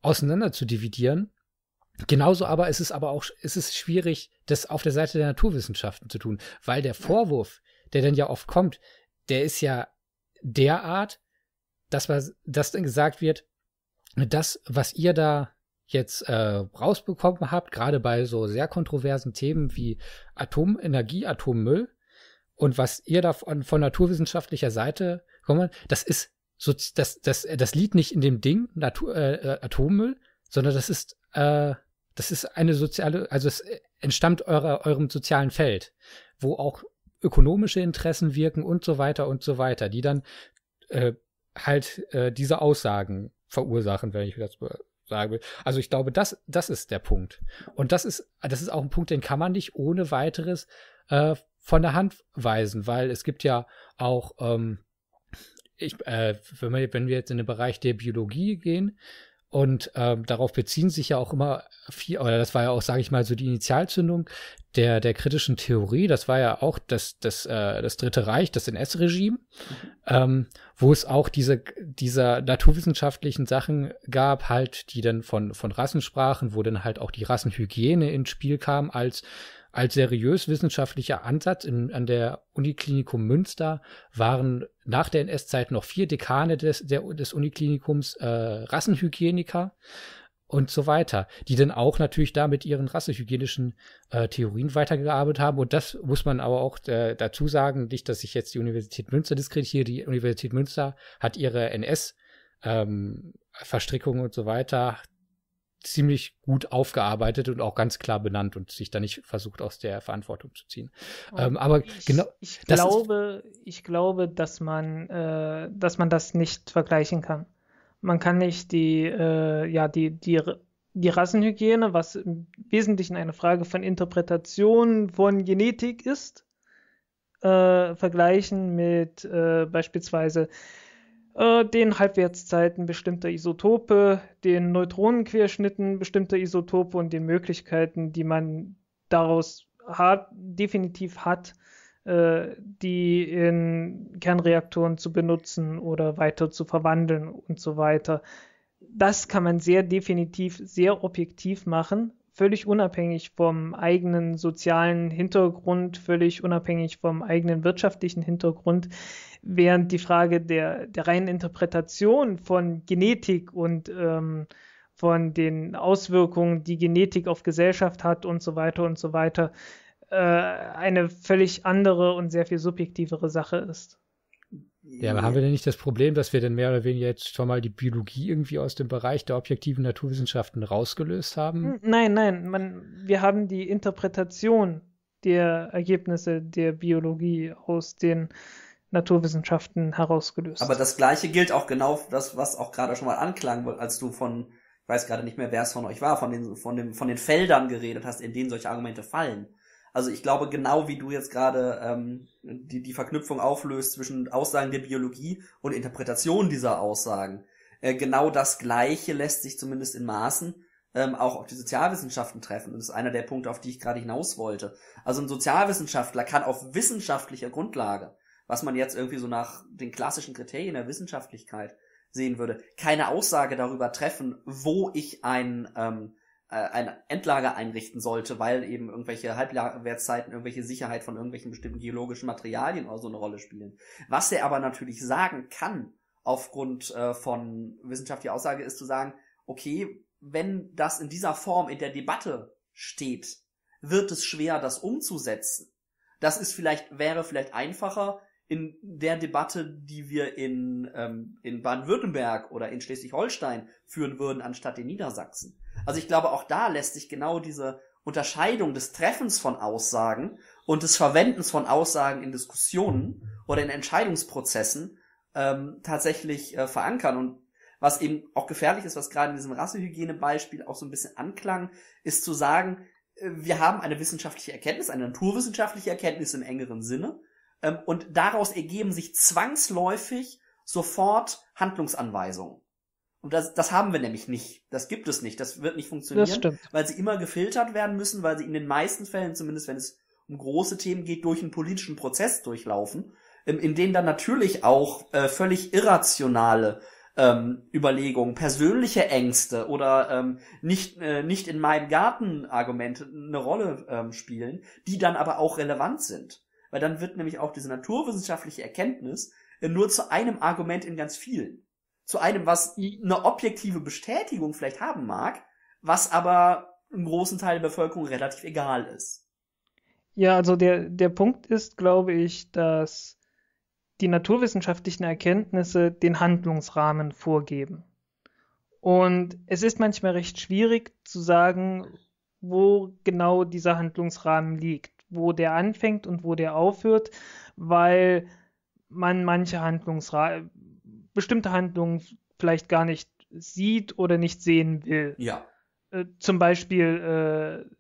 auseinander zu dividieren. Genauso aber ist es aber auch, ist es schwierig, das auf der Seite der Naturwissenschaften zu tun, weil der Vorwurf, der dann ja oft kommt, der ist ja derart, dass, was, dass dann gesagt wird, das, was ihr da jetzt äh, rausbekommen habt, gerade bei so sehr kontroversen Themen wie Atomenergie, Atommüll. Und was ihr da von, von naturwissenschaftlicher Seite kommt, das ist so, das, das, das liegt nicht in dem Ding Natur, äh, äh, Atommüll, sondern das ist, äh, das ist eine soziale, also es entstammt eurer, eurem sozialen Feld, wo auch ökonomische Interessen wirken und so weiter und so weiter, die dann äh, halt äh, diese Aussagen verursachen, wenn ich das sagen will. Also ich glaube, das, das ist der Punkt. Und das ist, das ist auch ein Punkt, den kann man nicht ohne weiteres äh, von der Hand weisen, weil es gibt ja auch, ähm, ich, äh, wenn, wir, wenn wir jetzt in den Bereich der Biologie gehen, und ähm, darauf beziehen sich ja auch immer viel, oder das war ja auch, sage ich mal, so die Initialzündung der, der kritischen Theorie. Das war ja auch das, das, äh, das Dritte Reich, das NS-Regime, ähm, wo es auch diese, dieser naturwissenschaftlichen Sachen gab, halt, die dann von, von Rassen sprachen, wo dann halt auch die Rassenhygiene ins Spiel kam als als seriös wissenschaftlicher Ansatz in, an der Uniklinikum Münster waren nach der NS-Zeit noch vier Dekane des, der, des Uniklinikums äh, Rassenhygieniker und so weiter, die dann auch natürlich da mit ihren rassehygienischen äh, Theorien weitergearbeitet haben. Und das muss man aber auch äh, dazu sagen, nicht, dass ich jetzt die Universität Münster diskreditiere. Die Universität Münster hat ihre NS-Verstrickungen und so weiter ziemlich gut aufgearbeitet und auch ganz klar benannt und sich da nicht versucht, aus der Verantwortung zu ziehen. Ähm, aber ich, genau, ich glaube, ich glaube, dass man, äh, dass man das nicht vergleichen kann. Man kann nicht die, äh, ja, die, die, die Rassenhygiene, was im Wesentlichen eine Frage von Interpretation von Genetik ist, äh, vergleichen mit äh, beispielsweise äh, den Halbwertszeiten bestimmter Isotope, den Neutronenquerschnitten bestimmter Isotope und den Möglichkeiten, die man daraus hat, definitiv hat, äh, die in Kernreaktoren zu benutzen oder weiter zu verwandeln und so weiter. Das kann man sehr definitiv, sehr objektiv machen, völlig unabhängig vom eigenen sozialen Hintergrund, völlig unabhängig vom eigenen wirtschaftlichen Hintergrund, während die Frage der, der reinen Interpretation von Genetik und ähm, von den Auswirkungen, die Genetik auf Gesellschaft hat und so weiter und so weiter, äh, eine völlig andere und sehr viel subjektivere Sache ist. Ja, aber haben wir denn nicht das Problem, dass wir denn mehr oder weniger jetzt schon mal die Biologie irgendwie aus dem Bereich der objektiven Naturwissenschaften rausgelöst haben? Nein, nein, man, wir haben die Interpretation der Ergebnisse der Biologie aus den Naturwissenschaften herausgelöst. Aber das Gleiche gilt auch genau das, was auch gerade schon mal anklang, als du von, ich weiß gerade nicht mehr, wer es von euch war, von den, von dem, von den Feldern geredet hast, in denen solche Argumente fallen. Also ich glaube, genau wie du jetzt gerade ähm, die, die Verknüpfung auflöst zwischen Aussagen der Biologie und Interpretation dieser Aussagen, äh, genau das Gleiche lässt sich zumindest in Maßen ähm, auch auf die Sozialwissenschaften treffen. Und das ist einer der Punkte, auf die ich gerade hinaus wollte. Also ein Sozialwissenschaftler kann auf wissenschaftlicher Grundlage, was man jetzt irgendwie so nach den klassischen Kriterien der Wissenschaftlichkeit sehen würde, keine Aussage darüber treffen, wo ich ein ähm, äh, ein Endlager einrichten sollte, weil eben irgendwelche Halbwertszeiten, irgendwelche Sicherheit von irgendwelchen bestimmten geologischen Materialien oder so eine Rolle spielen. Was er aber natürlich sagen kann, aufgrund äh, von wissenschaftlicher Aussage, ist zu sagen, okay, wenn das in dieser Form in der Debatte steht, wird es schwer, das umzusetzen. Das ist vielleicht, wäre vielleicht einfacher in der Debatte, die wir in, ähm, in Baden-Württemberg oder in Schleswig-Holstein führen würden, anstatt in Niedersachsen. Also ich glaube, auch da lässt sich genau diese Unterscheidung des Treffens von Aussagen und des Verwendens von Aussagen in Diskussionen oder in Entscheidungsprozessen ähm, tatsächlich äh, verankern. Und was eben auch gefährlich ist, was gerade in diesem Rassehygiene-Beispiel auch so ein bisschen anklang, ist zu sagen, äh, wir haben eine wissenschaftliche Erkenntnis, eine naturwissenschaftliche Erkenntnis im engeren Sinne, ähm, und daraus ergeben sich zwangsläufig sofort Handlungsanweisungen. Und das, das haben wir nämlich nicht. Das gibt es nicht. Das wird nicht funktionieren, weil sie immer gefiltert werden müssen, weil sie in den meisten Fällen, zumindest wenn es um große Themen geht, durch einen politischen Prozess durchlaufen, ähm, in denen dann natürlich auch äh, völlig irrationale ähm, Überlegungen, persönliche Ängste oder ähm, nicht, äh, nicht in meinem Garten Argumente eine Rolle ähm, spielen, die dann aber auch relevant sind. Weil dann wird nämlich auch diese naturwissenschaftliche Erkenntnis äh, nur zu einem Argument in ganz vielen. Zu einem, was eine objektive Bestätigung vielleicht haben mag, was aber einem großen Teil der Bevölkerung relativ egal ist. Ja, also der, der Punkt ist, glaube ich, dass die naturwissenschaftlichen Erkenntnisse den Handlungsrahmen vorgeben. Und es ist manchmal recht schwierig zu sagen, wo genau dieser Handlungsrahmen liegt, wo der anfängt und wo der aufhört, weil man manche Handlungsrahmen, bestimmte Handlungen vielleicht gar nicht sieht oder nicht sehen will. Ja. Äh, zum Beispiel äh,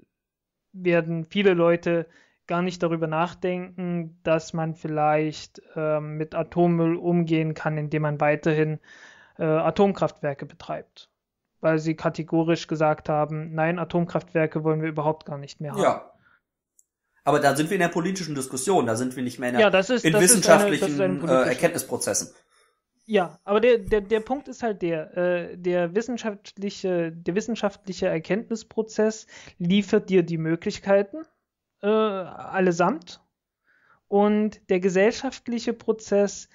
werden viele Leute gar nicht darüber nachdenken, dass man vielleicht äh, mit Atommüll umgehen kann, indem man weiterhin äh, Atomkraftwerke betreibt. Weil sie kategorisch gesagt haben, nein, Atomkraftwerke wollen wir überhaupt gar nicht mehr haben. Ja. Aber da sind wir in der politischen Diskussion, da sind wir nicht mehr in, der, ja, das ist, in das wissenschaftlichen ist eine, eine äh, Erkenntnisprozessen. Ja, aber der, der, der Punkt ist halt der, äh, der wissenschaftliche, der wissenschaftliche Erkenntnisprozess liefert dir die Möglichkeiten, äh, allesamt. Und der gesellschaftliche Prozess,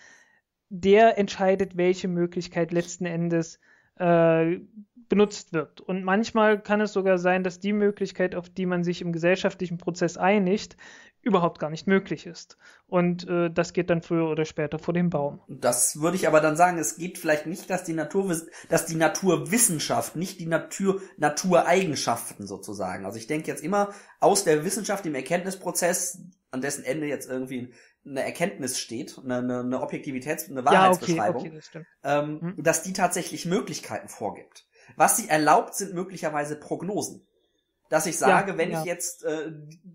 der entscheidet, welche Möglichkeit letzten Endes äh, benutzt wird. Und manchmal kann es sogar sein, dass die Möglichkeit, auf die man sich im gesellschaftlichen Prozess einigt, überhaupt gar nicht möglich ist. Und äh, das geht dann früher oder später vor dem Baum. Das würde ich aber dann sagen, es geht vielleicht nicht, dass die Natur, dass die Naturwissenschaft, nicht die Natur, Natureigenschaften sozusagen. Also ich denke jetzt immer aus der Wissenschaft im Erkenntnisprozess, an dessen Ende jetzt irgendwie eine Erkenntnis steht, eine, eine, eine Objektivitäts-, eine Wahrheitsbeschreibung, ja, okay, okay, das ähm, hm. dass die tatsächlich Möglichkeiten vorgibt. Was sie erlaubt, sind möglicherweise Prognosen dass ich sage, ja, wenn ja. ich jetzt äh,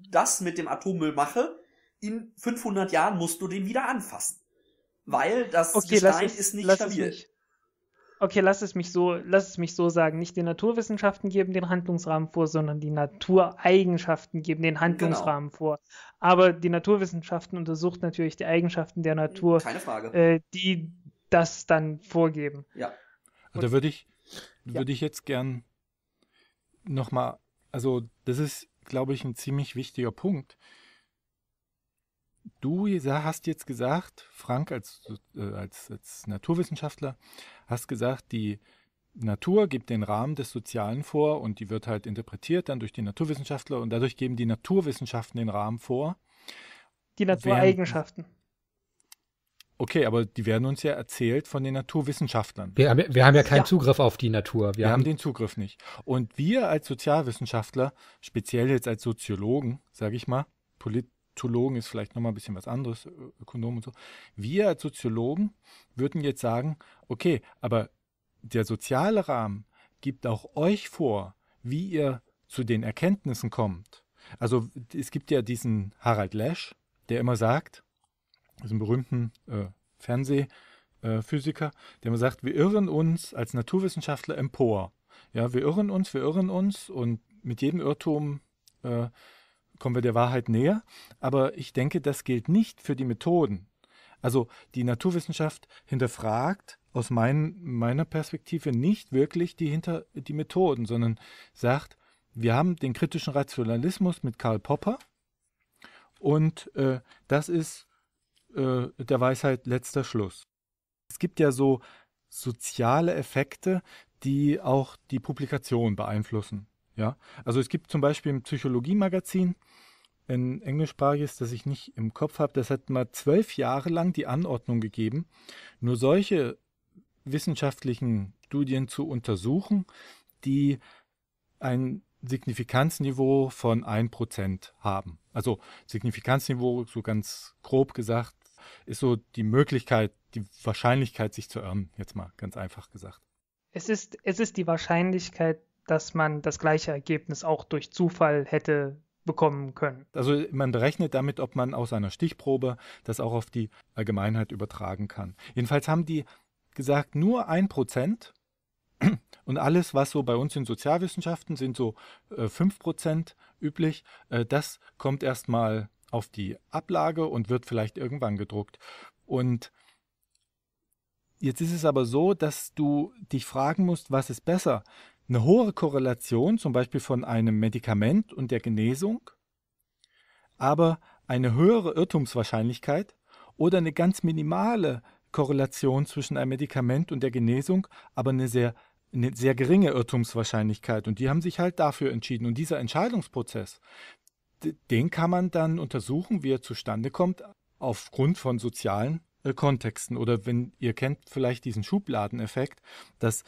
das mit dem Atommüll mache, in 500 Jahren musst du den wieder anfassen. Weil das okay, Gestein es, ist nicht stabil. Mich, okay, lass es mich so, lass es mich so sagen. Nicht die Naturwissenschaften geben den Handlungsrahmen vor, sondern die Natureigenschaften geben den Handlungsrahmen genau. vor. Aber die Naturwissenschaften untersucht natürlich die Eigenschaften der Natur, Keine Frage. Äh, die das dann vorgeben. Ja. Also da würde ich, würde ja. ich jetzt gern nochmal also das ist, glaube ich, ein ziemlich wichtiger Punkt. Du hast jetzt gesagt, Frank als, äh, als, als Naturwissenschaftler, hast gesagt, die Natur gibt den Rahmen des Sozialen vor und die wird halt interpretiert dann durch die Naturwissenschaftler und dadurch geben die Naturwissenschaften den Rahmen vor. Die Natureigenschaften. Okay, aber die werden uns ja erzählt von den Naturwissenschaftlern. Wir haben, wir haben ja keinen ja. Zugriff auf die Natur. Wir, wir haben, haben den Zugriff nicht. Und wir als Sozialwissenschaftler, speziell jetzt als Soziologen, sage ich mal, Politologen ist vielleicht nochmal ein bisschen was anderes, Ökonomen und so. Wir als Soziologen würden jetzt sagen, okay, aber der soziale Rahmen gibt auch euch vor, wie ihr zu den Erkenntnissen kommt. Also es gibt ja diesen Harald Lesch, der immer sagt, diesen berühmten äh, Fernsehphysiker, äh, der immer sagt, wir irren uns als Naturwissenschaftler empor. Ja, wir irren uns, wir irren uns und mit jedem Irrtum äh, kommen wir der Wahrheit näher. Aber ich denke, das gilt nicht für die Methoden. Also die Naturwissenschaft hinterfragt aus mein, meiner Perspektive nicht wirklich die, hinter, die Methoden, sondern sagt, wir haben den kritischen Rationalismus mit Karl Popper und äh, das ist äh, der Weisheit letzter Schluss. Es gibt ja so soziale Effekte, die auch die Publikation beeinflussen. Ja, also es gibt zum Beispiel im Psychologie-Magazin ein englischsprachiges, das ich nicht im Kopf habe, das hat mal zwölf Jahre lang die Anordnung gegeben, nur solche wissenschaftlichen Studien zu untersuchen, die ein Signifikanzniveau von 1% haben. Also Signifikanzniveau, so ganz grob gesagt, ist so die Möglichkeit, die Wahrscheinlichkeit, sich zu irren, jetzt mal ganz einfach gesagt. Es ist, es ist die Wahrscheinlichkeit, dass man das gleiche Ergebnis auch durch Zufall hätte bekommen können. Also man berechnet damit, ob man aus einer Stichprobe das auch auf die Allgemeinheit übertragen kann. Jedenfalls haben die gesagt, nur ein Prozent und alles, was so bei uns in Sozialwissenschaften sind so äh, fünf Prozent üblich, äh, das kommt erstmal auf die Ablage und wird vielleicht irgendwann gedruckt. Und jetzt ist es aber so, dass du dich fragen musst, was ist besser? Eine hohe Korrelation zum Beispiel von einem Medikament und der Genesung, aber eine höhere Irrtumswahrscheinlichkeit oder eine ganz minimale Korrelation zwischen einem Medikament und der Genesung, aber eine sehr, eine sehr geringe Irrtumswahrscheinlichkeit. Und die haben sich halt dafür entschieden. Und dieser Entscheidungsprozess, den kann man dann untersuchen, wie er zustande kommt, aufgrund von sozialen äh, Kontexten. Oder wenn ihr kennt vielleicht diesen Schubladeneffekt, dass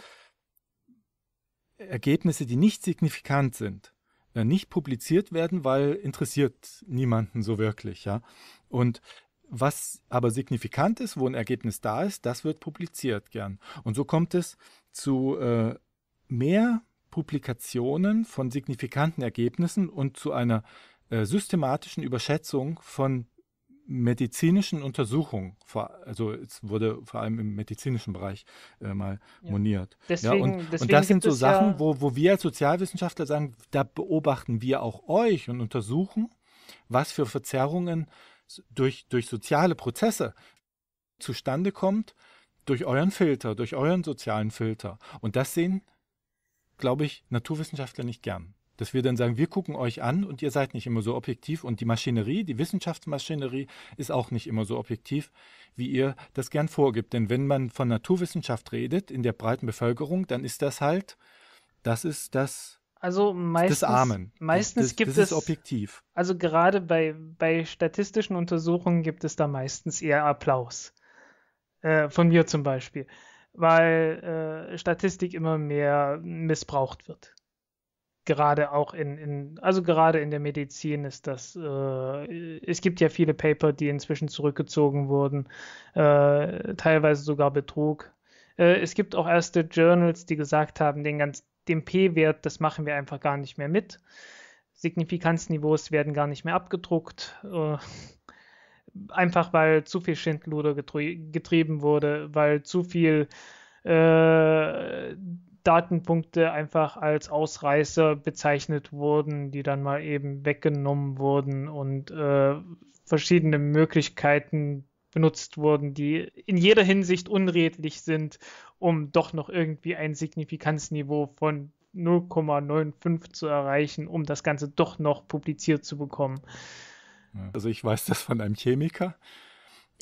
Ergebnisse, die nicht signifikant sind, äh, nicht publiziert werden, weil interessiert niemanden so wirklich, ja. Und was aber signifikant ist, wo ein Ergebnis da ist, das wird publiziert gern. Und so kommt es zu äh, mehr Publikationen von signifikanten Ergebnissen und zu einer äh, systematischen Überschätzung von medizinischen Untersuchungen, also es wurde vor allem im medizinischen Bereich äh, mal ja. moniert. Deswegen, ja, und, deswegen und das sind so Sachen, ja wo, wo wir als Sozialwissenschaftler sagen, da beobachten wir auch euch und untersuchen, was für Verzerrungen durch, durch soziale Prozesse zustande kommt, durch euren Filter, durch euren sozialen Filter. Und das sehen, glaube ich, Naturwissenschaftler nicht gern dass wir dann sagen, wir gucken euch an und ihr seid nicht immer so objektiv und die Maschinerie, die Wissenschaftsmaschinerie ist auch nicht immer so objektiv, wie ihr das gern vorgibt. Denn wenn man von Naturwissenschaft redet in der breiten Bevölkerung, dann ist das halt, das ist das also meistens, Armen. Meistens das, gibt das es objektiv. Also gerade bei, bei statistischen Untersuchungen gibt es da meistens eher Applaus. Äh, von mir zum Beispiel. Weil äh, Statistik immer mehr missbraucht wird gerade auch in, in, also gerade in der Medizin ist das, äh, es gibt ja viele Paper, die inzwischen zurückgezogen wurden, äh, teilweise sogar Betrug. Äh, es gibt auch erste Journals, die gesagt haben, den ganz, den P-Wert, das machen wir einfach gar nicht mehr mit. Signifikanzniveaus werden gar nicht mehr abgedruckt. Äh, einfach weil zu viel Schindluder getrieben wurde, weil zu viel äh, Datenpunkte einfach als Ausreißer bezeichnet wurden, die dann mal eben weggenommen wurden und äh, verschiedene Möglichkeiten benutzt wurden, die in jeder Hinsicht unredlich sind, um doch noch irgendwie ein Signifikanzniveau von 0,95 zu erreichen, um das Ganze doch noch publiziert zu bekommen. Also ich weiß das von einem Chemiker.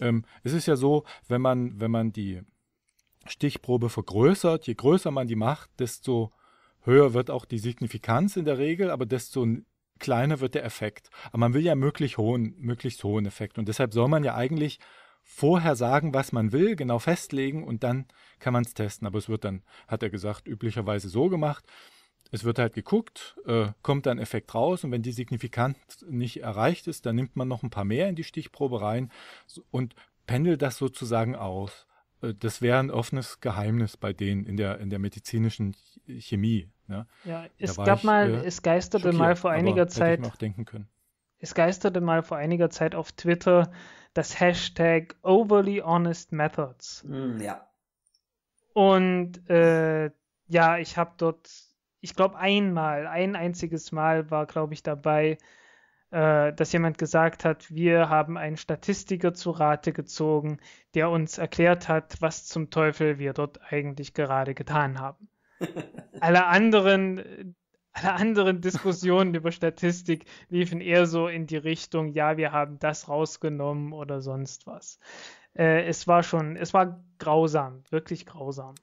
Ähm, es ist ja so, wenn man, wenn man die Stichprobe vergrößert. Je größer man die macht, desto höher wird auch die Signifikanz in der Regel, aber desto kleiner wird der Effekt. Aber man will ja möglichst hohen, möglichst hohen Effekt. Und deshalb soll man ja eigentlich vorher sagen, was man will, genau festlegen und dann kann man es testen. Aber es wird dann, hat er gesagt, üblicherweise so gemacht. es wird halt geguckt, äh, kommt dann Effekt raus und wenn die signifikant nicht erreicht ist, dann nimmt man noch ein paar mehr in die Stichprobe rein und pendelt das sozusagen aus. Äh, das wäre ein offenes Geheimnis bei denen in der, in der medizinischen Chemie. Ne? Ja, es gab ich, mal, äh, es geisterte mal vor aber einiger hätte ich Zeit, mir auch denken können. es geisterte mal vor einiger Zeit auf Twitter das Hashtag Overly Honest Methods. Hm, ja. Und äh, ja, ich habe dort, ich glaube einmal, ein einziges Mal war, glaube ich, dabei, äh, dass jemand gesagt hat, wir haben einen Statistiker zu Rate gezogen, der uns erklärt hat, was zum Teufel wir dort eigentlich gerade getan haben. <laughs> Alle anderen, alle anderen Diskussionen über Statistik liefen eher so in die Richtung, ja, wir haben das rausgenommen oder sonst was. Äh, es war schon, es war grausam, wirklich grausam.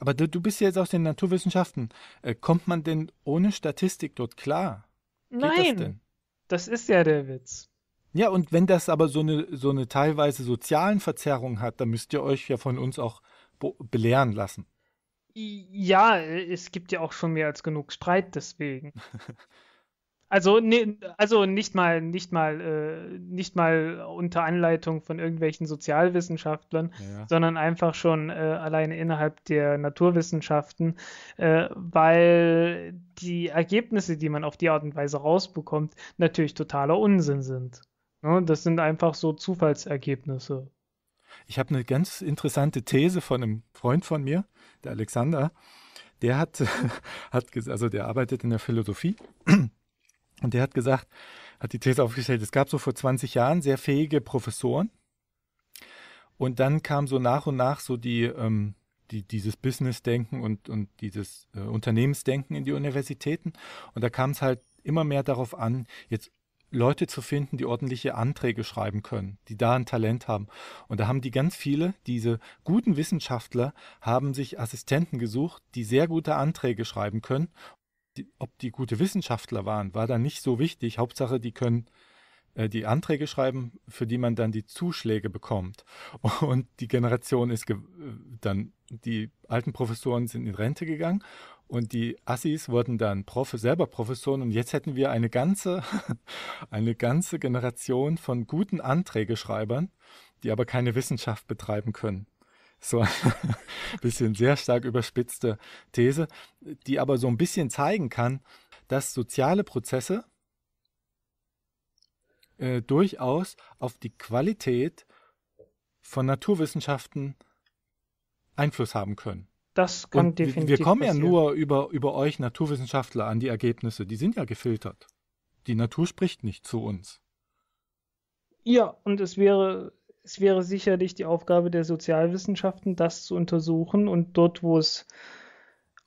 Aber du, du bist ja jetzt aus den Naturwissenschaften. Äh, kommt man denn ohne Statistik dort klar? Geht das Nein, denn? Das ist ja der Witz. Ja, und wenn das aber so eine, so eine teilweise sozialen Verzerrung hat, dann müsst ihr euch ja von uns auch belehren lassen. Ja, es gibt ja auch schon mehr als genug Streit deswegen. <laughs> Also, ne, also nicht mal, nicht mal, äh, nicht mal unter Anleitung von irgendwelchen Sozialwissenschaftlern, Ja. sondern einfach schon äh, alleine innerhalb der Naturwissenschaften, äh, weil die Ergebnisse, die man auf die Art und Weise rausbekommt, natürlich totaler Unsinn sind. Ne? Das sind einfach so Zufallsergebnisse. Ich habe eine ganz interessante These von einem Freund von mir, der Alexander. Der hat, <laughs> hat also der arbeitet in der Philosophie und der hat gesagt, hat die These aufgestellt, es gab so vor 20 Jahren sehr fähige Professoren und dann kam so nach und nach so die, ähm, die dieses Business-Denken und, und dieses äh, Unternehmensdenken in die Universitäten und da kam es halt immer mehr darauf an, jetzt Leute zu finden, die ordentliche Anträge schreiben können, die da ein Talent haben. Und da haben die ganz viele, diese guten Wissenschaftler, haben sich Assistenten gesucht, die sehr gute Anträge schreiben können. Die, ob die gute Wissenschaftler waren, war dann nicht so wichtig. Hauptsache, die können äh, die Anträge schreiben, für die man dann die Zuschläge bekommt. <laughs> Und die Generation ist ge- äh, dann, die alten Professoren sind in Rente gegangen und die Assis wurden dann Prof selber Professoren und jetzt hätten wir eine ganze, <laughs> eine ganze Generation von guten Anträgeschreibern, die aber keine Wissenschaft betreiben können. So ein <laughs> bisschen sehr stark überspitzte These, die aber so ein bisschen zeigen kann, dass soziale Prozesse äh, durchaus auf die Qualität von Naturwissenschaften Einfluss haben können. Das kann Und wir- definitiv wir kommen ja passieren. nur über, über euch Naturwissenschaftler an die Ergebnisse. Die sind ja gefiltert. Die Natur spricht nicht zu uns. Ja, und es wäre, es wäre sicherlich die Aufgabe der Sozialwissenschaften, das zu untersuchen und dort, wo es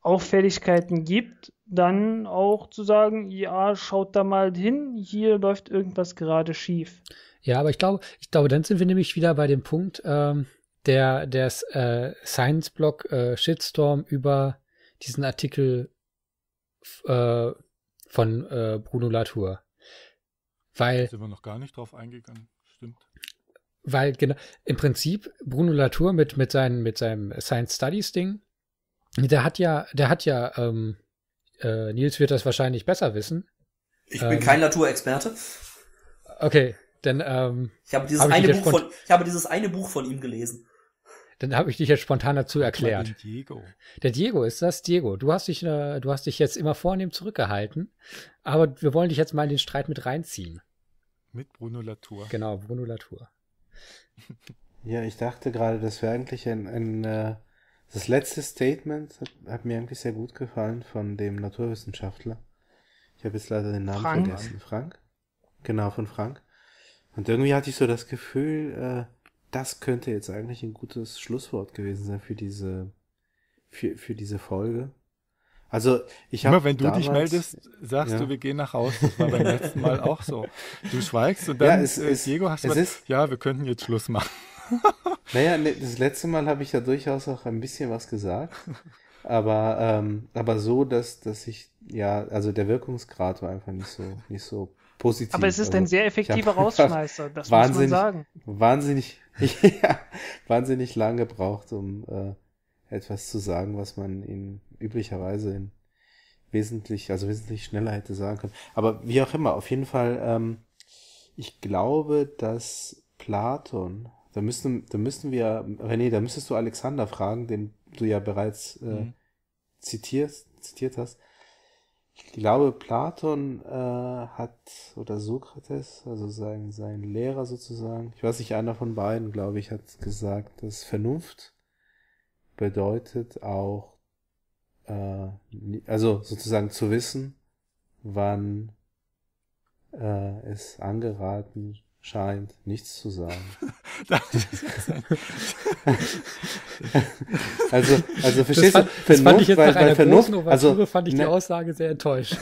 Auffälligkeiten gibt, dann auch zu sagen, ja, schaut da mal hin, hier läuft irgendwas gerade schief. Ja, aber ich glaube, ich glaube, dann sind wir nämlich wieder bei dem Punkt, ähm, der, der äh, Science-Blog äh, Shitstorm über diesen Artikel äh, von äh, Bruno Latour. Da Weil, sind wir noch gar nicht drauf eingegangen. Stimmt. Weil genau, im Prinzip Bruno Latour mit, mit, seinen, mit seinem Science Studies Ding, der hat ja, der hat ja, ähm, äh, Nils wird das wahrscheinlich besser wissen. Ich Ähm. bin kein Naturexperte. Okay, dann, ähm, Ich habe dieses Hab ich eine Buch von, ich habe dieses eine Buch von ihm gelesen. dann habe ich dich jetzt spontan dazu erklärt. den Diego. Der Diego ist das. Diego, du hast dich, äh, du hast dich jetzt immer vornehm zurückgehalten, aber wir wollen dich jetzt mal in den Streit mit reinziehen. Mit Bruno Latour. Genau, Bruno Latour. Ja, ich dachte gerade, das wäre eigentlich ein, ein äh, das letzte Statement hat, hat mir eigentlich sehr gut gefallen von dem Naturwissenschaftler. Ich habe jetzt leider den Namen Frank. vergessen. Frank? Genau, von Frank. Und irgendwie hatte ich so das Gefühl, äh, das könnte jetzt eigentlich ein gutes Schlusswort gewesen sein für diese, für, für diese Folge. Also, ich habe Immer wenn du dich damals- meldest, sagst Ja. du, wir gehen nach Hause. Das war beim letzten Mal auch so. Du schweigst und Ja, dann, es äh, ist- Diego, hast du es was, ist- ja, wir könnten jetzt Schluss machen. <laughs> Naja, ne, das letzte Mal habe ich ja durchaus auch ein bisschen was gesagt. Aber, ähm, aber so, dass, dass ich, ja, also der Wirkungsgrad war einfach nicht so, nicht so positiv. Aber es ist also, ein sehr effektiver Rausschmeißer, das muss man wahnsinnig- sagen. Wahnsinnig, <laughs> ja, wahnsinnig lang gebraucht, um äh, etwas zu sagen, was man in, üblicherweise in, wesentlich, also wesentlich schneller hätte sagen können. Aber wie auch immer, auf jeden Fall, ähm, ich glaube, dass Platon, da müssten, da müssten wir, René, da müsstest du Alexander fragen, den du ja bereits äh, Mhm. zitierst, zitiert hast. Ich glaube, Platon äh, hat, oder Sokrates, also sein, sein Lehrer sozusagen, ich weiß nicht, einer von beiden, glaube ich, hat gesagt, dass Vernunft bedeutet auch, äh, also sozusagen zu wissen, wann äh, es angeraten scheint, nichts zu sagen. <laughs> <laughs> Also, also Das verstehst fand, du? das fand ich jetzt weil, nach weil einer Vernunft, also, fand ich die ne- Aussage sehr enttäuscht.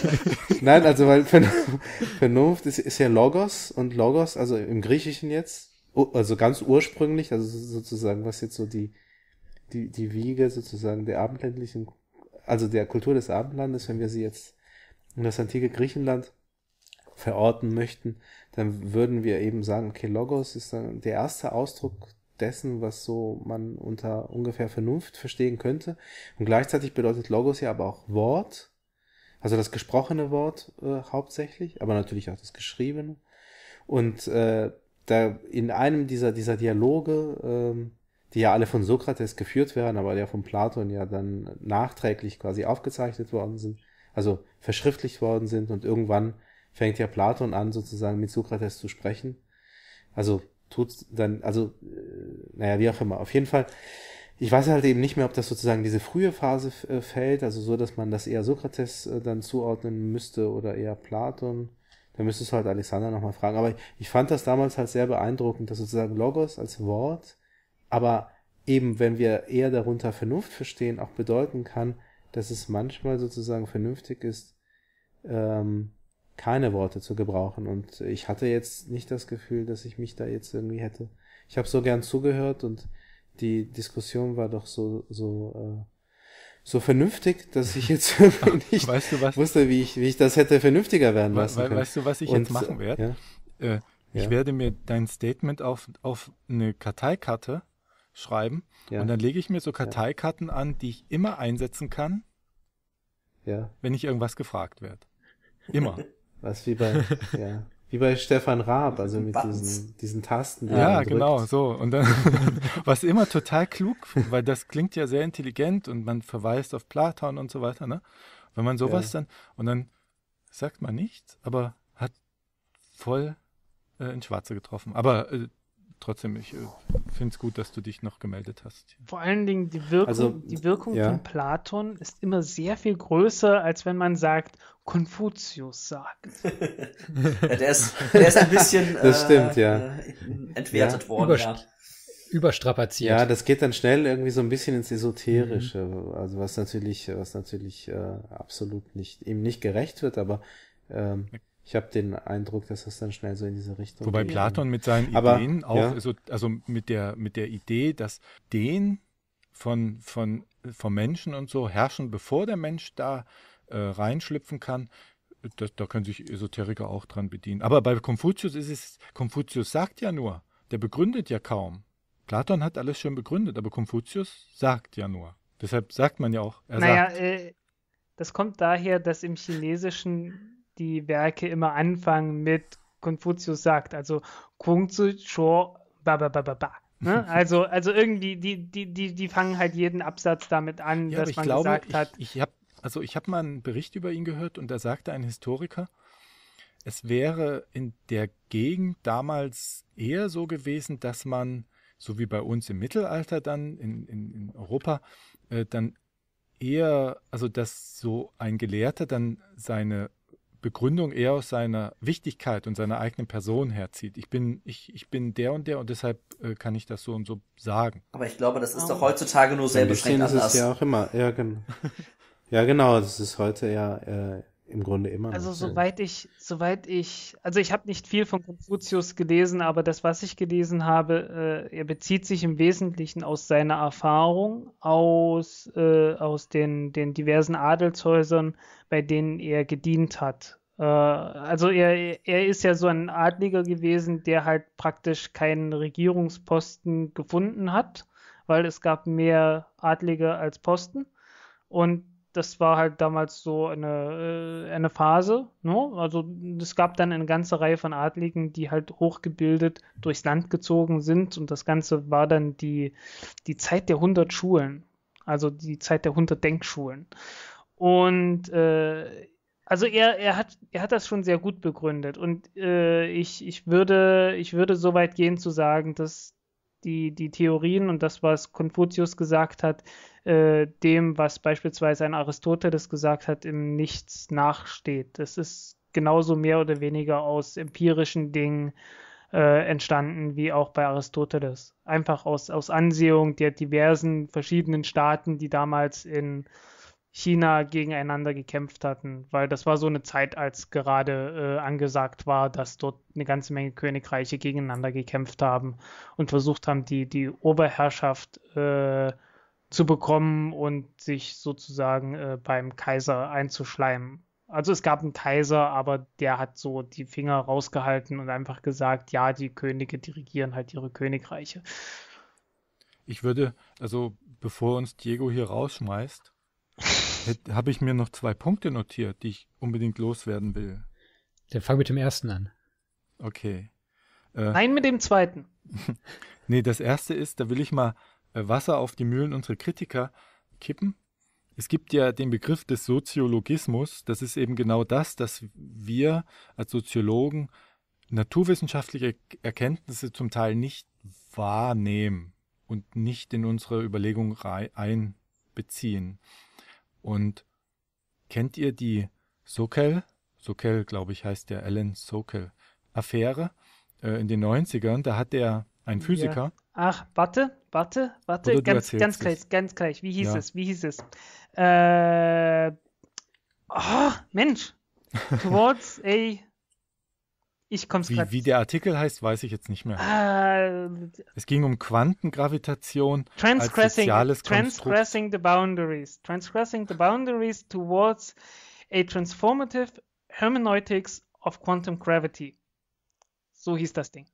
<laughs> Nein, also weil Vern- Vernunft ist, ist ja Logos und Logos, also im Griechischen jetzt, also ganz ursprünglich, also sozusagen, was jetzt so die, die, die Wiege sozusagen der abendländlichen, also der Kultur des Abendlandes, wenn wir sie jetzt in das antike Griechenland verorten möchten, dann würden wir eben sagen, okay, Logos ist dann der erste Ausdruck dessen, was so man unter ungefähr Vernunft verstehen könnte. Und gleichzeitig bedeutet Logos ja aber auch Wort, also das gesprochene Wort äh, hauptsächlich, aber natürlich auch das geschriebene. Und äh, da in einem dieser, dieser Dialoge, ähm, die ja alle von Sokrates geführt werden, aber ja von Platon ja dann nachträglich quasi aufgezeichnet worden sind, also verschriftlicht worden sind und irgendwann fängt ja Platon an, sozusagen mit Sokrates zu sprechen. Also tut's dann, also, äh, naja, wie auch immer. Auf jeden Fall, ich weiß halt eben nicht mehr, ob das sozusagen diese frühe Phase äh, fällt, also so, dass man das eher Sokrates äh, dann zuordnen müsste oder eher Platon. Da müsstest du halt Alexander nochmal fragen. Aber ich fand das damals halt sehr beeindruckend, dass sozusagen Logos als Wort, aber eben, wenn wir eher darunter Vernunft verstehen, auch bedeuten kann, dass es manchmal sozusagen vernünftig ist, ähm, keine Worte zu gebrauchen. Und ich hatte jetzt nicht das Gefühl, dass ich mich da jetzt irgendwie hätte. Ich habe so gern zugehört und die Diskussion war doch so so äh, so vernünftig, dass ich jetzt <laughs> nicht Weißt du was? wusste, wie ich wie ich das hätte vernünftiger werden We lassen we können. weißt du, was ich Und, jetzt machen werde? Ja, Äh, ich Ja. werde mir dein Statement auf, auf eine Karteikarte schreiben ja, und dann lege ich mir so Karteikarten an, die ich immer einsetzen kann, ja. wenn ich irgendwas gefragt werde. Immer. <laughs> Was wie bei ja, wie bei Stefan Raab, also mit diesen diesen Tasten. die ja, genau, so. Und dann, <laughs> was immer total klug, weil das klingt ja sehr intelligent und man verweist auf Platon und so weiter, ne? Wenn man sowas dann, und dann sagt man nichts, aber hat voll äh, ins Schwarze getroffen. Aber äh, trotzdem, ich äh, finde es gut, dass du dich noch gemeldet hast. Vor allen Dingen die Wirkung, Also, die Wirkung ja. von Platon ist immer sehr viel größer, als wenn man sagt, Konfuzius sagt. <laughs> Ja, der, ist, der ist ein bisschen <laughs> Das äh, stimmt, ja. äh, entwertet Ja. worden. Überst- Ja. Überstrapaziert. Ja, das geht dann schnell irgendwie so ein bisschen ins Esoterische, Mhm. also was natürlich, was natürlich äh, absolut nicht ihm nicht gerecht wird, aber ähm, ich habe den Eindruck, dass das dann schnell so in diese Richtung Wobei geht. Platon mit seinen Aber, Ideen auch, ja. so, also mit der, mit der Idee, dass den von, von, vom Menschen und so herrschen, bevor der Mensch da äh, reinschlüpfen kann, das, da können sich Esoteriker auch dran bedienen. Aber bei Konfuzius ist es, Konfuzius sagt ja nur, der begründet ja kaum. Platon hat alles schon begründet, aber Konfuzius sagt ja nur. Deshalb sagt man ja auch, er naja, sagt. äh, das kommt daher, dass im Chinesischen die Werke immer anfangen mit Konfuzius sagt, also Kung Zu Shuo ba ba ba ba ba. Ne? <laughs> Also, also irgendwie, die, die, die, die fangen halt jeden Absatz damit an, Ja, dass ich man glaube, gesagt ich, hat, ich habe also ich habe mal einen Bericht über ihn gehört und da sagte ein Historiker, es wäre in der Gegend damals eher so gewesen, dass man, so wie bei uns im Mittelalter dann in, in, in Europa, äh, dann eher, also dass so ein Gelehrter dann seine Begründung eher aus seiner Wichtigkeit und seiner eigenen Person herzieht. Ich bin, ich, ich bin der und der und deshalb äh, kann ich das so und so sagen. Aber ich glaube, das ist doch heutzutage nur sehr beschränkt ist es anders. ja auch immer, ja genau. <laughs> ja genau, das ist heute ja äh, im Grunde immer noch. Also so. soweit ich, soweit ich, also ich habe nicht viel von Konfuzius gelesen, aber das, was ich gelesen habe, äh, er bezieht sich im Wesentlichen aus seiner Erfahrung aus, äh, aus den, den diversen Adelshäusern, bei denen er gedient hat. Äh, also er, er ist ja so ein Adliger gewesen, der halt praktisch keinen Regierungsposten gefunden hat, weil es gab mehr Adlige als Posten. Und das war halt damals so eine, äh, eine Phase. Ne? Also es gab dann eine ganze Reihe von Adligen, die halt hochgebildet durchs Land gezogen sind und das Ganze war dann die, die Zeit der 100 Schulen, also die Zeit der 100 Denkschulen. Und äh, also er, er, hat, er hat das schon sehr gut begründet und äh, ich, ich, würde, ich würde so weit gehen zu sagen, dass die, die Theorien und das, was Konfuzius gesagt hat, äh, dem, was beispielsweise ein Aristoteles gesagt hat, im Nichts nachsteht. Das ist genauso mehr oder weniger aus empirischen Dingen äh, entstanden wie auch bei Aristoteles. Einfach aus, aus Ansehung der diversen verschiedenen Staaten, die damals in China gegeneinander gekämpft hatten, weil das war so eine Zeit, als gerade äh, angesagt war, dass dort eine ganze Menge Königreiche gegeneinander gekämpft haben und versucht haben, die, die Oberherrschaft äh, zu bekommen und sich sozusagen äh, beim Kaiser einzuschleimen. Also es gab einen Kaiser, aber der hat so die Finger rausgehalten und einfach gesagt, ja, die Könige dirigieren halt ihre Königreiche. Ich würde, also bevor uns Diego hier rausschmeißt, <laughs> habe ich mir noch zwei Punkte notiert, die ich unbedingt loswerden will. Dann fang mit dem ersten an. Okay. Äh, Nein, mit dem zweiten. <laughs> nee, das erste ist, da will ich mal Wasser auf die Mühlen unserer Kritiker kippen. Es gibt ja den Begriff des Soziologismus. Das ist eben genau das, dass wir als Soziologen naturwissenschaftliche Erkenntnisse zum Teil nicht wahrnehmen und nicht in unsere Überlegung einbeziehen. Und kennt ihr die Sokel, Sokel, glaube ich, heißt der Alan Sokel, Affäre äh, in den 90ern? Da hat der ein Physiker. Ja. Ach, warte, warte, warte, ganz, ganz gleich, es. ganz gleich. Wie hieß ja. es? Wie hieß es? Äh, oh, Mensch. <laughs> Towards a ich komm's wie, wie der Artikel heißt, weiß ich jetzt nicht mehr. Uh, es ging um Quantengravitation als soziales Transgressing the boundaries. Transgressing the boundaries towards a transformative hermeneutics of quantum gravity. So hieß das Ding.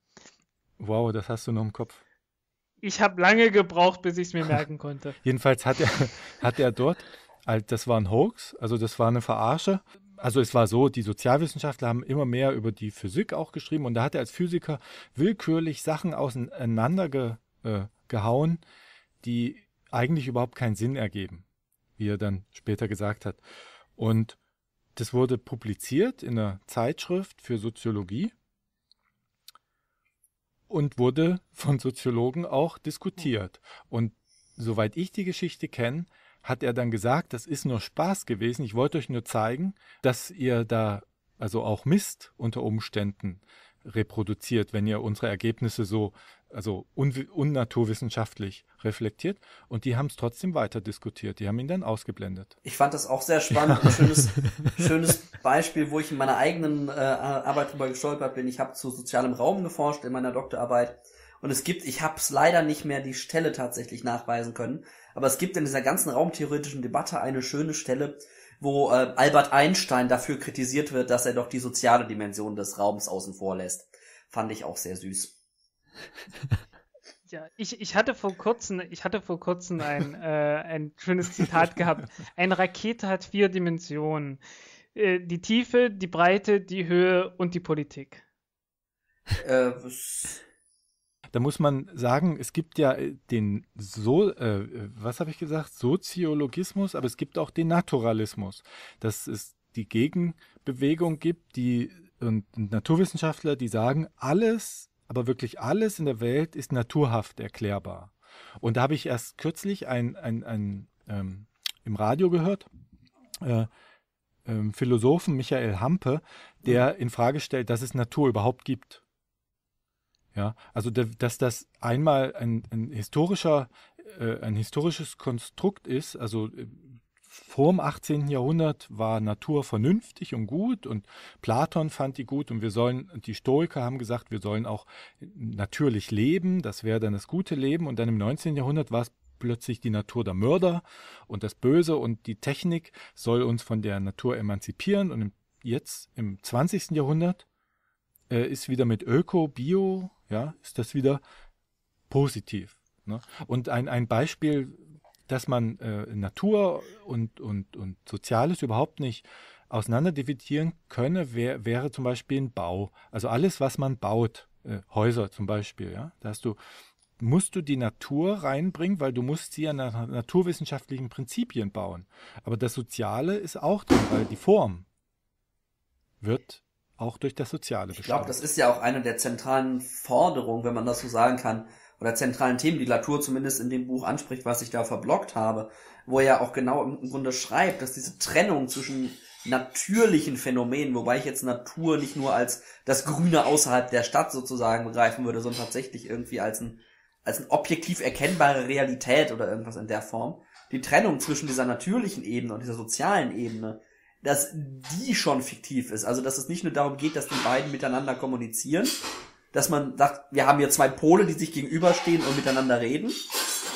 Wow, das hast du noch im Kopf. Ich habe lange gebraucht, bis ich es mir merken konnte. <laughs> Jedenfalls hat er, <laughs> hat er dort, das war ein Hoax, also das war eine Verarsche, also es war so, die Sozialwissenschaftler haben immer mehr über die Physik auch geschrieben und da hat er als Physiker willkürlich Sachen auseinander äh, gehauen, die eigentlich überhaupt keinen Sinn ergeben, wie er dann später gesagt hat. Und das wurde publiziert in einer Zeitschrift für Soziologie und wurde von Soziologen auch diskutiert. Und soweit ich die Geschichte kenne, hat er dann gesagt, das ist nur Spaß gewesen. Ich wollte euch nur zeigen, dass ihr da also auch Mist unter Umständen reproduziert, wenn ihr unsere Ergebnisse so also un unnaturwissenschaftlich reflektiert. Und die haben es trotzdem weiter diskutiert. Die haben ihn dann ausgeblendet. Ich fand das auch sehr spannend. Ein schönes, schönes Beispiel, wo ich in meiner eigenen äh, Arbeit drüber gestolpert bin. Ich habe zu sozialem Raum geforscht in meiner Doktorarbeit. Und es gibt, ich habe es leider nicht mehr die Stelle tatsächlich nachweisen können, aber es gibt in dieser ganzen raumtheoretischen Debatte eine schöne Stelle, wo äh, Albert Einstein dafür kritisiert wird, dass er doch die soziale Dimension des Raums außen vor lässt. Fand ich auch sehr süß. Ja, ich, ich hatte vor kurzem, ich hatte vor kurzem ein, <laughs> äh, ein schönes Zitat gehabt. Eine Rakete hat vier Dimensionen. Äh, die Tiefe, die Breite, die Höhe und die Politik. Äh, da muss man sagen, es gibt ja äh, den so, äh, was habe ich gesagt, Soziologismus, aber es gibt auch den Naturalismus, dass es die Gegenbewegung gibt, die und Naturwissenschaftler, die sagen, alles, aber wirklich alles in der Welt ist naturhaft erklärbar. Und da habe ich erst kürzlich ein, ein, ein ähm, im Radio gehört, äh, ähm, Philosophen Michael Hampe, der in Frage stellt, dass es Natur überhaupt gibt. Ja, also dass das einmal ein, ein historischer, äh, ein historisches Konstrukt ist, also vor dem 18. Jahrhundert war Natur vernünftig und gut und Platon fand die gut und wir sollen, die Stoiker haben gesagt, wir sollen auch natürlich leben, das wäre dann das gute Leben und dann im 19. Jahrhundert war es plötzlich die Natur der Mörder und das Böse und die Technik soll uns von der Natur emanzipieren und jetzt im 20. Jahrhundert äh, ist wieder mit Öko, Bio, ja, ist das wieder positiv. Ne? Und ein, ein Beispiel, dass man äh, Natur und, und, und Soziales überhaupt nicht auseinanderdividieren könne, wär, wäre zum Beispiel ein Bau. Also alles, was man baut, äh, Häuser zum Beispiel, ja, da hast du, musst du die Natur reinbringen, weil du musst sie an naturwissenschaftlichen Prinzipien bauen. Aber das Soziale ist auch drin, weil die Form wird auch durch das Soziale bestimmt. Ich glaube, das ist ja auch eine der zentralen Forderungen, wenn man das so sagen kann, oder zentralen Themen, die Latour zumindest in dem Buch anspricht, was ich da verblockt habe, wo er ja auch genau im Grunde schreibt, dass diese Trennung zwischen natürlichen Phänomenen, wobei ich jetzt Natur nicht nur als das Grüne außerhalb der Stadt sozusagen begreifen würde, sondern tatsächlich irgendwie als ein, als ein objektiv erkennbare Realität oder irgendwas in der Form. Die Trennung zwischen dieser natürlichen Ebene und dieser sozialen Ebene, dass die schon fiktiv ist. Also, dass es nicht nur darum geht, dass die beiden miteinander kommunizieren, dass man sagt, wir haben hier zwei Pole, die sich gegenüberstehen und miteinander reden,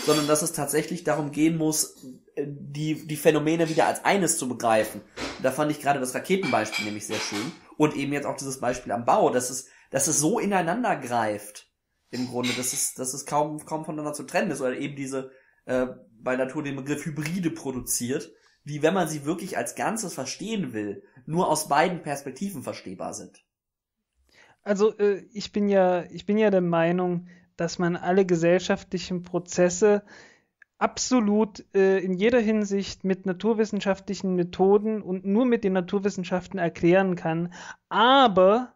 sondern dass es tatsächlich darum gehen muss, die, die Phänomene wieder als eines zu begreifen. Und da fand ich gerade das Raketenbeispiel nämlich sehr schön. Und eben jetzt auch dieses Beispiel am Bau, dass es, dass es so ineinander greift, im Grunde, dass es, dass es kaum, kaum voneinander zu trennen ist, oder eben diese, äh, bei Natur den Begriff Hybride produziert, die, wenn man sie wirklich als Ganzes verstehen will, nur aus beiden Perspektiven verstehbar sind. Also äh, ich bin ja, ich bin ja der Meinung, dass man alle gesellschaftlichen Prozesse absolut äh, in jeder Hinsicht mit naturwissenschaftlichen Methoden und nur mit den Naturwissenschaften erklären kann, aber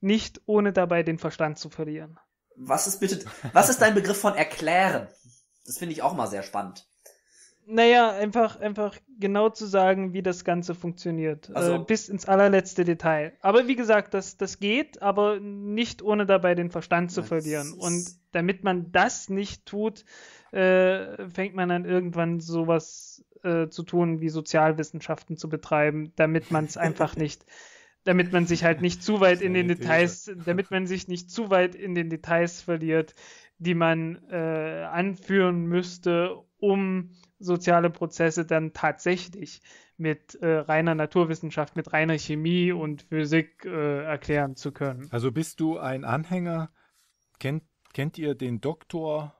nicht ohne dabei den Verstand zu verlieren. Was ist bitte, was ist dein Begriff von erklären? Das finde ich auch mal sehr spannend. Naja, einfach, einfach genau zu sagen, wie das Ganze funktioniert. Also, äh, bis ins allerletzte Detail. Aber wie gesagt, das, das geht, aber nicht ohne dabei den Verstand zu verlieren. Und damit man das nicht tut, äh, fängt man dann irgendwann sowas äh, zu tun, wie Sozialwissenschaften zu betreiben, damit man es einfach <laughs> nicht, damit man sich halt nicht zu weit in den Details, damit man sich nicht zu weit in den Details verliert, die man äh, anführen müsste, um soziale Prozesse dann tatsächlich mit äh, reiner Naturwissenschaft, mit reiner Chemie und Physik äh, erklären zu können. Also bist du ein Anhänger, kennt, kennt ihr den Doktor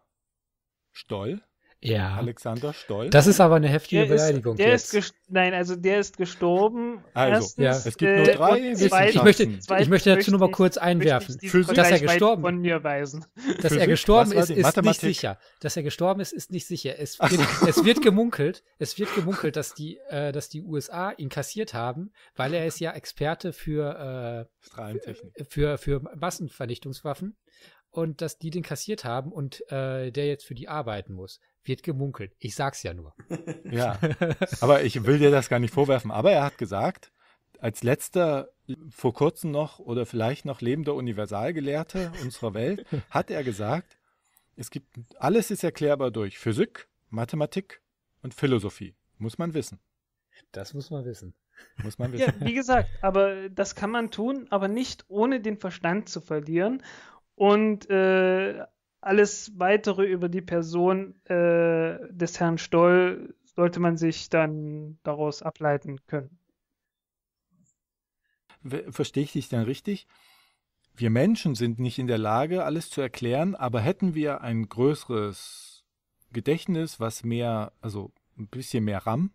Stoll? Ja. Alexander Stoll. Das ist aber eine heftige der Beleidigung. Ist, der jetzt. Ist nein, also der ist gestorben. Also, Erstens, ja. es gibt nur äh, drei und zweitens- ich möchte, ich möchte dazu nur mal kurz einwerfen. dass er gestorben von mir weisen. Dass er gestorben ist, ist nicht Mathematik? sicher. Dass er gestorben ist, ist nicht sicher. Es wird, es wird <laughs> gemunkelt, es wird gemunkelt, dass die, äh, dass die USA ihn kassiert haben, weil er ist ja Experte für, Strahlentechnik. äh, für, für Massenvernichtungswaffen und dass die den kassiert haben und äh, der jetzt für die arbeiten muss. Wird gemunkelt. Ich sag's ja nur. <laughs> Ja, <laughs> aber ich will dir das gar nicht vorwerfen. Aber er hat gesagt, als letzter vor kurzem noch oder vielleicht noch lebender Universalgelehrte unserer Welt, <laughs> hat er gesagt, es gibt, alles ist erklärbar durch Physik, Mathematik und Philosophie. Muss man wissen. Das muss man wissen. Muss man Ja, wissen. wie gesagt, aber das kann man tun, aber nicht ohne den Verstand zu verlieren und äh, alles weitere über die Person äh, des Herrn Stoll sollte man sich dann daraus ableiten können. Verstehe ich dich dann richtig? Wir Menschen sind nicht in der Lage, alles zu erklären, aber hätten wir ein größeres Gedächtnis, was mehr, also ein bisschen mehr RAM,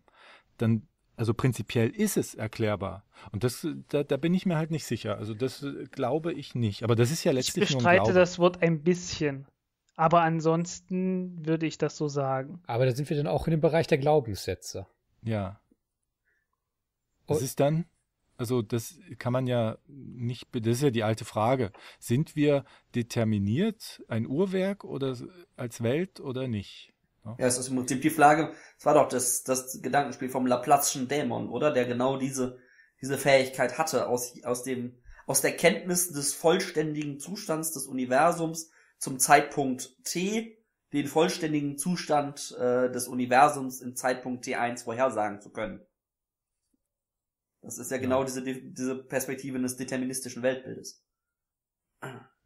dann, also prinzipiell ist es erklärbar. Und das, da, da bin ich mir halt nicht sicher. Also das äh, glaube ich nicht. Aber das ist ja Ich letztlich nur ein bestreite das Wort ein bisschen, aber ansonsten würde ich das so sagen. Aber da sind wir dann auch in dem Bereich der Glaubenssätze. Ja. Das Und- ist dann, also das kann man ja nicht, das ist ja die alte Frage. Sind wir determiniert, ein Uhrwerk oder als Welt oder nicht? Ja, es ist im Prinzip die Frage, es war doch das, das Gedankenspiel vom Laplace'schen Dämon, oder? Der genau diese, diese Fähigkeit hatte, aus, aus dem, aus der Kenntnis des vollständigen Zustands des Universums zum Zeitpunkt T den vollständigen Zustand äh, des Universums im Zeitpunkt T1 vorhersagen zu können. Das ist ja genau diese, diese Perspektive eines deterministischen Weltbildes.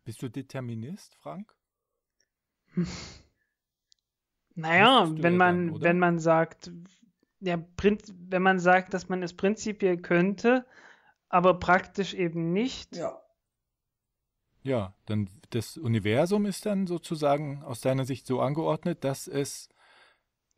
Bist du Determinist, Frank? <laughs> Naja, wenn ja man, dann, wenn man sagt, ja, prin- wenn man sagt, dass man es prinzipiell könnte, aber praktisch eben nicht, Ja. Ja, dann das Universum ist dann sozusagen aus deiner Sicht so angeordnet, dass es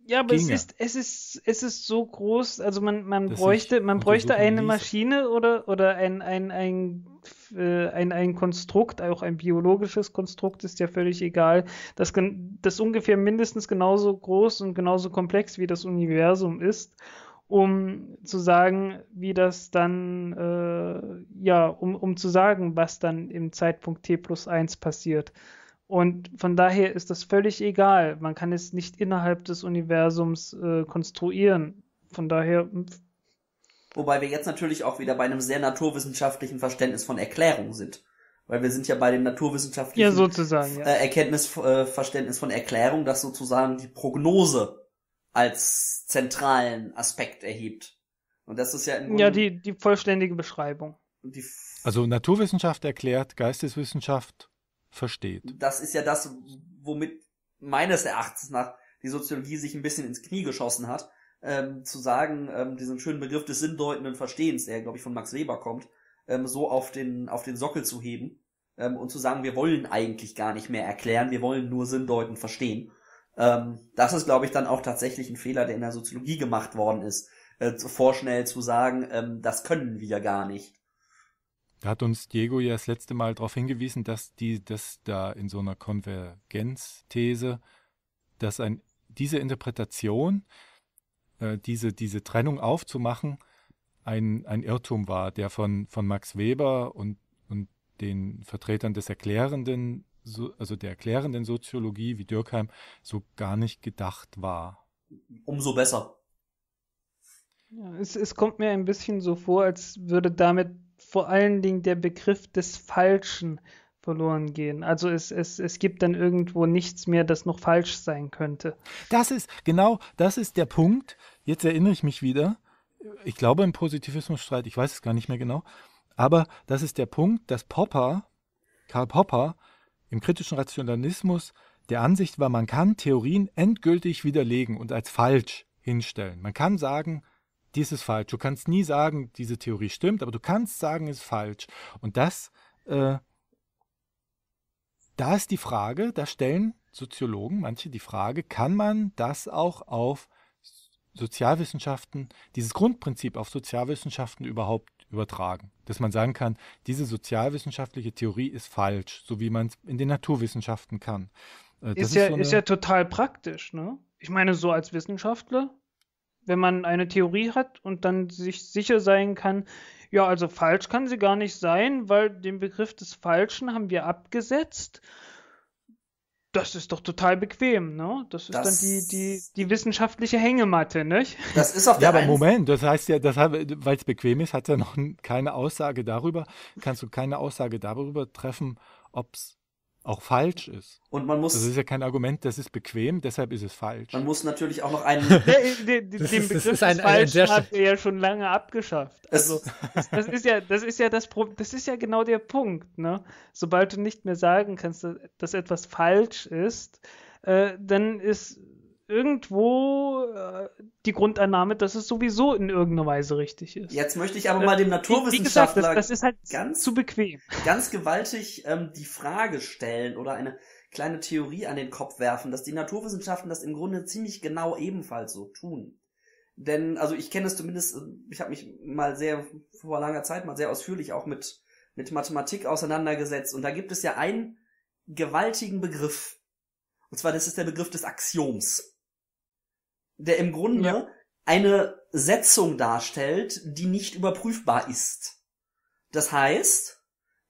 Ja, aber es ist, es ist, es ist so groß, also man, man bräuchte, man bräuchte eine Maschine oder, oder ein, ein, ein, äh, ein, ein Konstrukt, auch ein biologisches Konstrukt ist ja völlig egal, das, das ungefähr mindestens genauso groß und genauso komplex wie das Universum ist, um zu sagen, wie das dann, äh, ja, um, um zu sagen, was dann im Zeitpunkt t plus 1 passiert. Und von daher ist das völlig egal. Man kann es nicht innerhalb des Universums äh, konstruieren. Von daher. Wobei wir jetzt natürlich auch wieder bei einem sehr naturwissenschaftlichen Verständnis von Erklärung sind. Weil wir sind ja bei dem naturwissenschaftlichen ja, sozusagen, ja. Äh, Erkenntnis, äh, Verständnis von Erklärung, das sozusagen die Prognose als zentralen Aspekt erhebt. Und das ist ja im Ja, die, die vollständige Beschreibung. Die also Naturwissenschaft erklärt Geisteswissenschaft versteht. Das ist ja das, womit meines Erachtens nach die Soziologie sich ein bisschen ins Knie geschossen hat, ähm, zu sagen, ähm, diesen schönen Begriff des sinndeutenden Verstehens, der, glaube ich, von Max Weber kommt, ähm, so auf den, auf den Sockel zu heben ähm, und zu sagen, wir wollen eigentlich gar nicht mehr erklären, wir wollen nur sinndeutend verstehen. Ähm, das ist, glaube ich, dann auch tatsächlich ein Fehler, der in der Soziologie gemacht worden ist, äh, vorschnell zu sagen, ähm, das können wir gar nicht. Da hat uns Diego ja das letzte Mal darauf hingewiesen, dass die, dass da in so einer Konvergenzthese, dass ein, diese Interpretation, äh, diese, diese Trennung aufzumachen, ein, ein Irrtum war, der von, von Max Weber und, und den Vertretern des Erklärenden, so, also der erklärenden Soziologie wie Dürkheim, so gar nicht gedacht war. Umso besser. Ja, es, es kommt mir ein bisschen so vor, als würde damit vor allen Dingen der Begriff des Falschen verloren gehen. Also es, es, es gibt dann irgendwo nichts mehr, das noch falsch sein könnte. Das ist, genau, das ist der Punkt. Jetzt erinnere ich mich wieder. Ich glaube im Positivismusstreit, ich weiß es gar nicht mehr genau. Aber das ist der Punkt, dass Popper, Karl Popper, im kritischen Rationalismus der Ansicht war, man kann Theorien endgültig widerlegen und als falsch hinstellen. Man kann sagen, dies ist falsch. Du kannst nie sagen, diese Theorie stimmt, aber du kannst sagen, es ist falsch. Und das, äh, da ist die Frage, da stellen Soziologen, manche die Frage, kann man das auch auf Sozialwissenschaften, dieses Grundprinzip auf Sozialwissenschaften überhaupt übertragen? Dass man sagen kann, diese sozialwissenschaftliche Theorie ist falsch, so wie man es in den Naturwissenschaften kann. Äh, ist, ist, ja, so ist ja total praktisch, ne? Ich meine, so als Wissenschaftler wenn man eine Theorie hat und dann sich sicher sein kann, ja, also falsch kann sie gar nicht sein, weil den Begriff des Falschen haben wir abgesetzt. Das ist doch total bequem, ne? Das ist das dann die, die, die wissenschaftliche Hängematte, nicht? Das ist auf der Ja, aber Moment, das heißt ja, weil es bequem ist, hat er noch keine Aussage darüber, kannst du keine Aussage darüber treffen, ob es auch falsch ist. Und man muss. Das ist ja kein Argument, das ist bequem, deshalb ist es falsch. Man muss natürlich auch noch einen. <laughs> <laughs> den, den, den Begriff ist ein, falsch ein hat er ja schon lange abgeschafft. Also das, das, ist ja, das ist ja das das ist ja genau der Punkt, ne? Sobald du nicht mehr sagen kannst, dass etwas falsch ist, äh, dann ist irgendwo äh, die Grundannahme, dass es sowieso in irgendeiner Weise richtig ist. Jetzt möchte ich aber mal dem Naturwissenschaftler gesagt, das, das, ist halt ganz zu bequem, <laughs> ganz gewaltig ähm, die Frage stellen oder eine kleine Theorie an den Kopf werfen, dass die Naturwissenschaften das im Grunde ziemlich genau ebenfalls so tun. Denn also ich kenne es zumindest, äh, ich habe mich mal sehr vor langer Zeit mal sehr ausführlich auch mit mit Mathematik auseinandergesetzt und da gibt es ja einen gewaltigen Begriff. Und zwar das ist der Begriff des Axioms der im Grunde ja. eine Setzung darstellt, die nicht überprüfbar ist. Das heißt,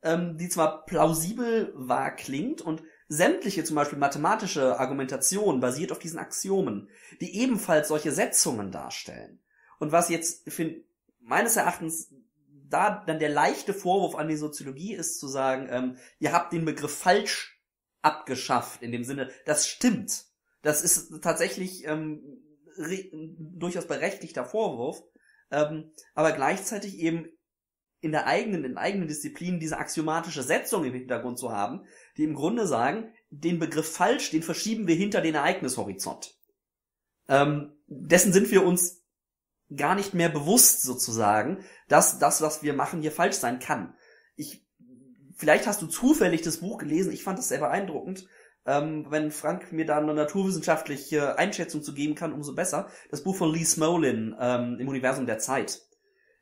ähm, die zwar plausibel wahr klingt und sämtliche zum Beispiel mathematische Argumentation basiert auf diesen Axiomen, die ebenfalls solche Setzungen darstellen. Und was jetzt für, meines Erachtens da dann der leichte Vorwurf an die Soziologie ist zu sagen, ähm, ihr habt den Begriff falsch abgeschafft, in dem Sinne, das stimmt. Das ist tatsächlich ähm, durchaus berechtigter Vorwurf, ähm, aber gleichzeitig eben in der eigenen, in eigenen Disziplin diese axiomatische Setzung im Hintergrund zu haben, die im Grunde sagen, den Begriff falsch, den verschieben wir hinter den Ereignishorizont. Ähm, dessen sind wir uns gar nicht mehr bewusst sozusagen, dass das, was wir machen, hier falsch sein kann. Ich, vielleicht hast du zufällig das Buch gelesen, ich fand es sehr beeindruckend, Ähm, wenn Frank mir da eine naturwissenschaftliche Einschätzung zu geben kann, umso besser. Das Buch von Lee Smolin ähm, im Universum der Zeit.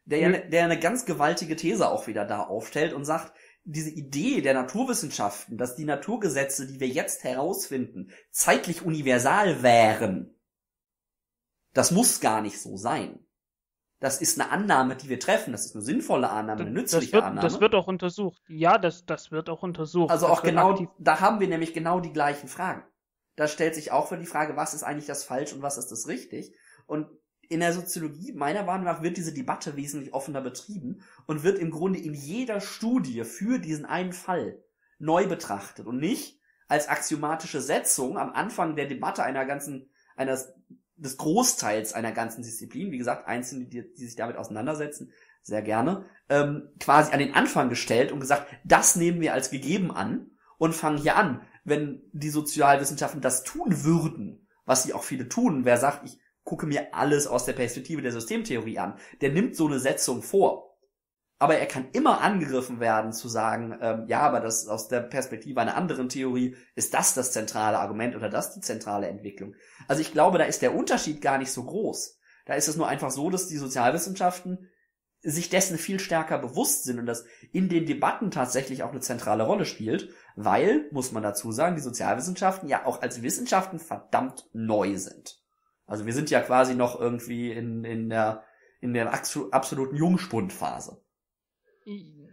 Der ja, ne, der eine ganz gewaltige These auch wieder da aufstellt und sagt, diese Idee der Naturwissenschaften, dass die Naturgesetze, die wir jetzt herausfinden, zeitlich universal wären, das muss gar nicht so sein. Das ist eine Annahme, die wir treffen. Das ist eine sinnvolle Annahme, eine nützliche das wird, Annahme. Das wird auch untersucht. Ja, das, das wird auch untersucht. Also das auch genau, da haben wir nämlich genau die gleichen Fragen. Da stellt sich auch für die Frage, was ist eigentlich das falsch und was ist das richtig? Und in der Soziologie, meiner Meinung nach, wird diese Debatte wesentlich offener betrieben und wird im Grunde in jeder Studie für diesen einen Fall neu betrachtet und nicht als axiomatische Setzung am Anfang der Debatte einer ganzen, eines, des Großteils einer ganzen Disziplin, wie gesagt, Einzelne, die, die sich damit auseinandersetzen, sehr gerne, ähm, quasi an den Anfang gestellt und gesagt, das nehmen wir als gegeben an und fangen hier an. Wenn die Sozialwissenschaften das tun würden, was sie auch viele tun, wer sagt, ich gucke mir alles aus der Perspektive der Systemtheorie an. Der nimmt so eine Setzung vor. Aber er kann immer angegriffen werden zu sagen, ähm, ja, aber das aus der Perspektive einer anderen Theorie ist das das zentrale Argument oder das die zentrale Entwicklung. Also ich glaube, da ist der Unterschied gar nicht so groß. Da ist es nur einfach so, dass die Sozialwissenschaften sich dessen viel stärker bewusst sind und das in den Debatten tatsächlich auch eine zentrale Rolle spielt, weil, muss man dazu sagen, die Sozialwissenschaften ja auch als Wissenschaften verdammt neu sind. Also wir sind ja quasi noch irgendwie in, in der, in der absoluten Jungspundphase.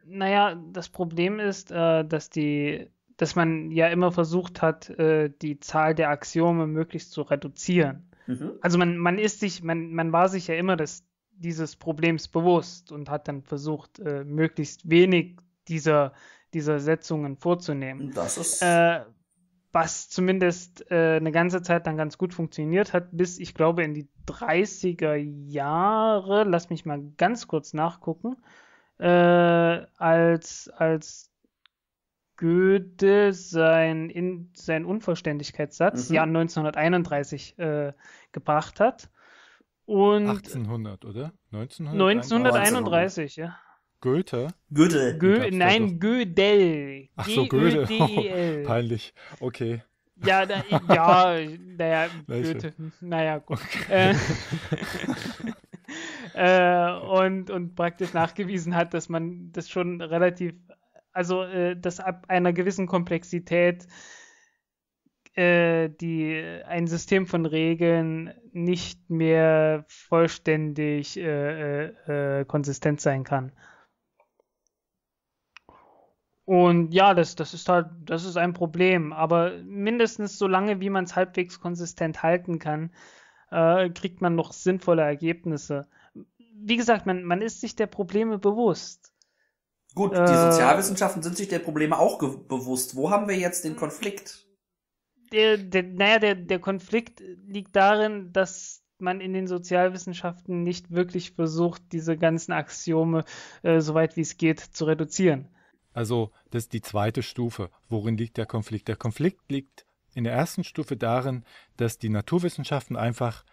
Naja, das Problem ist, äh, dass die, dass man ja immer versucht hat, äh, die Zahl der Axiome möglichst zu reduzieren. Mhm. Also man, man ist sich, man, man war sich ja immer des, dieses Problems bewusst und hat dann versucht, äh, möglichst wenig dieser, dieser Setzungen vorzunehmen. Das ist. Äh, was zumindest äh, eine ganze Zeit dann ganz gut funktioniert hat, bis ich glaube in die 30er Jahre, lass mich mal ganz kurz nachgucken, äh, als, als Goethe sein, in, sein Unvollständigkeitssatz, mhm. Jahr 1931, äh, gebracht hat. Und 1800, oder? 1931, 1931 ja. Goethe? Goethe. Gö nein, Gödel. Ach so, Goethe. <laughs> Oh, peinlich. Okay. Ja, da, ja, <laughs> naja, Goethe. Naja, gut. Okay. Äh, <laughs> äh, und, und praktisch nachgewiesen hat, dass man das schon relativ, also äh, dass ab einer gewissen Komplexität äh, die ein System von Regeln nicht mehr vollständig äh, äh, konsistent sein kann. Und ja, das, das ist halt, das ist ein Problem. Aber mindestens so lange, wie man es halbwegs konsistent halten kann, äh, kriegt man noch sinnvolle Ergebnisse. Wie gesagt, man, man ist sich der Probleme bewusst. Gut, äh, die Sozialwissenschaften sind sich der Probleme auch bewusst. Wo haben wir jetzt den Konflikt? Der, der, naja, der, der Konflikt liegt darin, dass man in den Sozialwissenschaften nicht wirklich versucht, diese ganzen Axiome äh, so weit wie es geht zu reduzieren. Also das ist die zweite Stufe. Worin liegt der Konflikt? Der Konflikt liegt in der ersten Stufe darin, dass die Naturwissenschaften einfach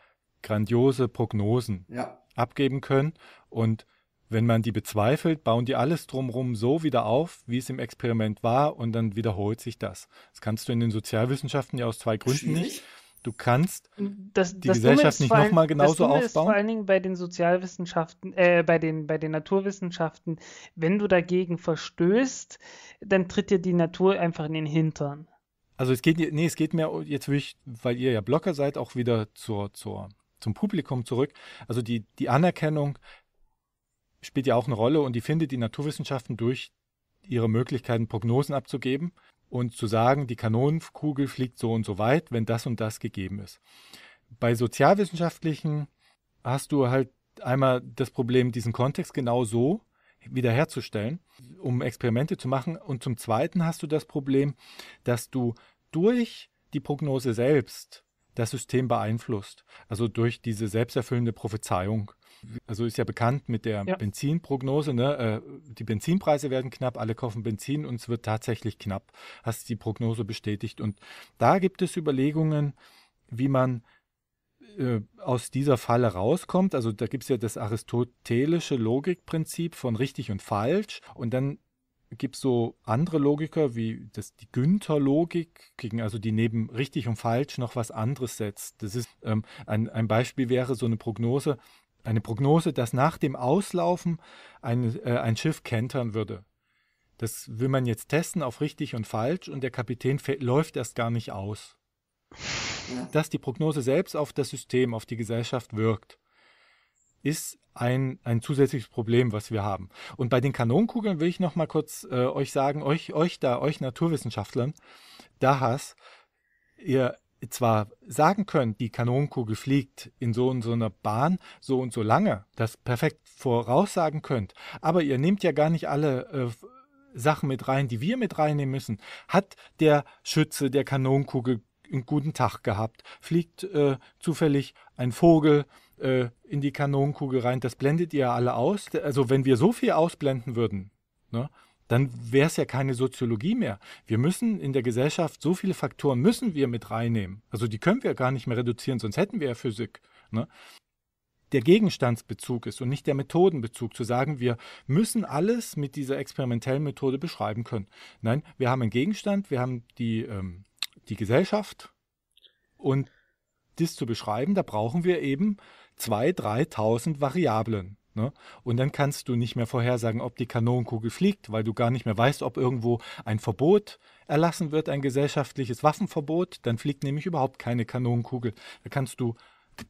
grandiose Prognosen ja. abgeben können und wenn man die bezweifelt, bauen die alles drumherum so wieder auf, wie es im Experiment war und dann wiederholt sich das. Das kannst du in den Sozialwissenschaften ja aus zwei Gründen Schwierig. nicht. Du kannst das, die das Gesellschaft nicht nochmal genauso das aufbauen. Ist vor allen Dingen bei den Sozialwissenschaften, äh, bei den, bei den Naturwissenschaften, wenn du dagegen verstößt, dann tritt dir die Natur einfach in den Hintern. Also es geht, nee, es geht mir jetzt wirklich, weil ihr ja Blocker seid, auch wieder zur, zur, zum Publikum zurück. Also die, die Anerkennung spielt ja auch eine Rolle und die findet die Naturwissenschaften durch ihre Möglichkeiten, Prognosen abzugeben und zu sagen, die Kanonenkugel fliegt so und so weit, wenn das und das gegeben ist. Bei sozialwissenschaftlichen hast du halt einmal das Problem, diesen Kontext genau so wiederherzustellen, um Experimente zu machen. Und zum Zweiten hast du das Problem, dass du durch die Prognose selbst das System beeinflusst. Also durch diese selbsterfüllende Prophezeiung. Also ist ja bekannt mit der ja. Benzinprognose, ne? Äh, die Benzinpreise werden knapp, alle kaufen Benzin und es wird tatsächlich knapp. Hast die Prognose bestätigt. Und da gibt es Überlegungen, wie man äh, aus dieser Falle rauskommt. Also da gibt es ja das aristotelische Logikprinzip von richtig und falsch. Und dann gibt es so andere Logiker wie das, die Günther-Logik, also die neben richtig und falsch noch was anderes setzt. Das ist ähm, ein, ein Beispiel wäre so eine Prognose, eine Prognose, dass nach dem Auslaufen ein, äh, ein Schiff kentern würde. Das will man jetzt testen auf richtig und falsch und der Kapitän läuft erst gar nicht aus. Dass die Prognose selbst auf das System, auf die Gesellschaft wirkt, ist ein, ein zusätzliches Problem, was wir haben. Und bei den Kanonenkugeln will ich noch mal kurz äh, euch sagen, euch, euch da, euch Naturwissenschaftlern, da hast ihr zwar sagen könnt, die Kanonenkugel fliegt in so und so einer Bahn so und so lange, das perfekt voraussagen könnt, aber ihr nehmt ja gar nicht alle äh, Sachen mit rein, die wir mit reinnehmen müssen. Hat der Schütze der Kanonenkugel einen guten Tag gehabt? Fliegt äh, zufällig ein Vogel äh, in die Kanonenkugel rein? Das blendet ihr alle aus. Also wenn wir so viel ausblenden würden, ne, dann wäre es ja keine Soziologie mehr. Wir müssen in der Gesellschaft so viele Faktoren müssen wir mit reinnehmen. Also die können wir gar nicht mehr reduzieren, sonst hätten wir ja Physik. Ne? Der Gegenstandsbezug ist und nicht der Methodenbezug, zu sagen, wir müssen alles mit dieser experimentellen Methode beschreiben können. Nein, wir haben einen Gegenstand, wir haben die, ähm, die Gesellschaft und das zu beschreiben, da brauchen wir eben 2.000, 3.000 Variablen. Ne? Und dann kannst du nicht mehr vorhersagen, ob die Kanonenkugel fliegt, weil du gar nicht mehr weißt, ob irgendwo ein Verbot erlassen wird, ein gesellschaftliches Waffenverbot. Dann fliegt nämlich überhaupt keine Kanonenkugel. Da kannst du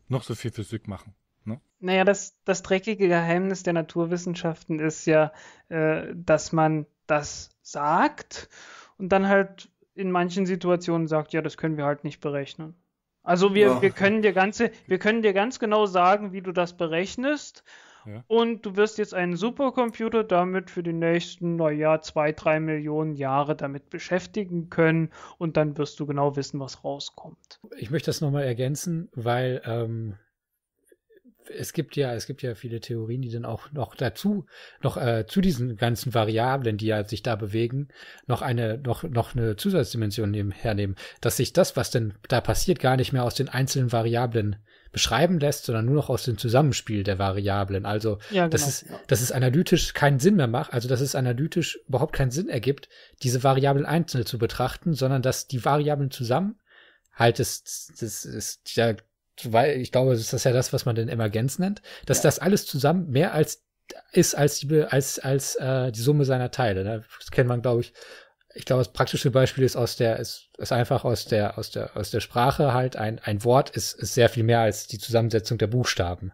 noch so viel Physik machen. Ne? Naja, das, das dreckige Geheimnis der Naturwissenschaften ist ja, äh, dass man das sagt und dann halt in manchen Situationen sagt, ja, das können wir halt nicht berechnen. Also wir, ja. wir können dir ganze, wir können dir ganz genau sagen, wie du das berechnest und du wirst jetzt einen Supercomputer damit für die nächsten, naja, zwei, drei Millionen Jahre damit beschäftigen können und dann wirst du genau wissen, was rauskommt. Ich möchte das nochmal ergänzen, weil ähm, es gibt ja, es gibt ja viele Theorien, die dann auch noch dazu, noch äh, zu diesen ganzen Variablen, die ja sich da bewegen, noch eine, noch, noch eine Zusatzdimension nehmen, hernehmen, dass sich das, was denn da passiert, gar nicht mehr aus den einzelnen Variablen beschreiben lässt, sondern nur noch aus dem Zusammenspiel der Variablen. Also, ja, genau. dass, es, dass es analytisch keinen Sinn mehr macht, also dass es analytisch überhaupt keinen Sinn ergibt, diese Variablen einzeln zu betrachten, sondern dass die Variablen zusammen halt das, das ist ja, weil ich glaube, das ist ja das, was man den Emergenz nennt, dass ja. das alles zusammen mehr als ist als die, als, als äh, die Summe seiner Teile. Ne? Das kennt man, glaube ich, ich glaube, das praktische Beispiel ist aus der, ist, ist einfach aus der, aus der, aus der Sprache halt ein, ein Wort ist, ist sehr viel mehr als die Zusammensetzung der Buchstaben.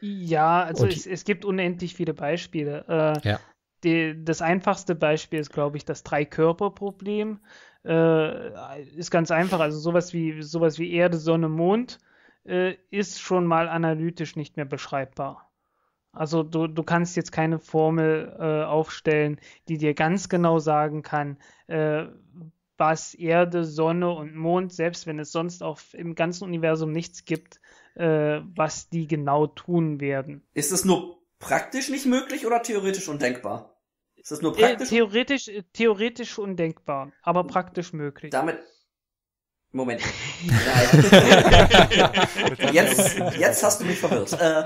Ja, also es, es gibt unendlich viele Beispiele. Äh, ja. Die, das einfachste Beispiel ist, glaube ich, das Drei-Körper-Problem. Äh, ist ganz einfach. Also sowas wie, sowas wie Erde, Sonne, Mond äh, ist schon mal analytisch nicht mehr beschreibbar. Also du, du kannst jetzt keine Formel äh, aufstellen, die dir ganz genau sagen kann, äh, was Erde, Sonne und Mond, selbst wenn es sonst auch im ganzen Universum nichts gibt, äh, was die genau tun werden. Ist es nur praktisch nicht möglich oder theoretisch undenkbar? Ist es nur äh, praktisch? theoretisch, theoretisch undenkbar, aber praktisch möglich. Damit Moment. <laughs> jetzt, jetzt hast du mich verwirrt. Äh,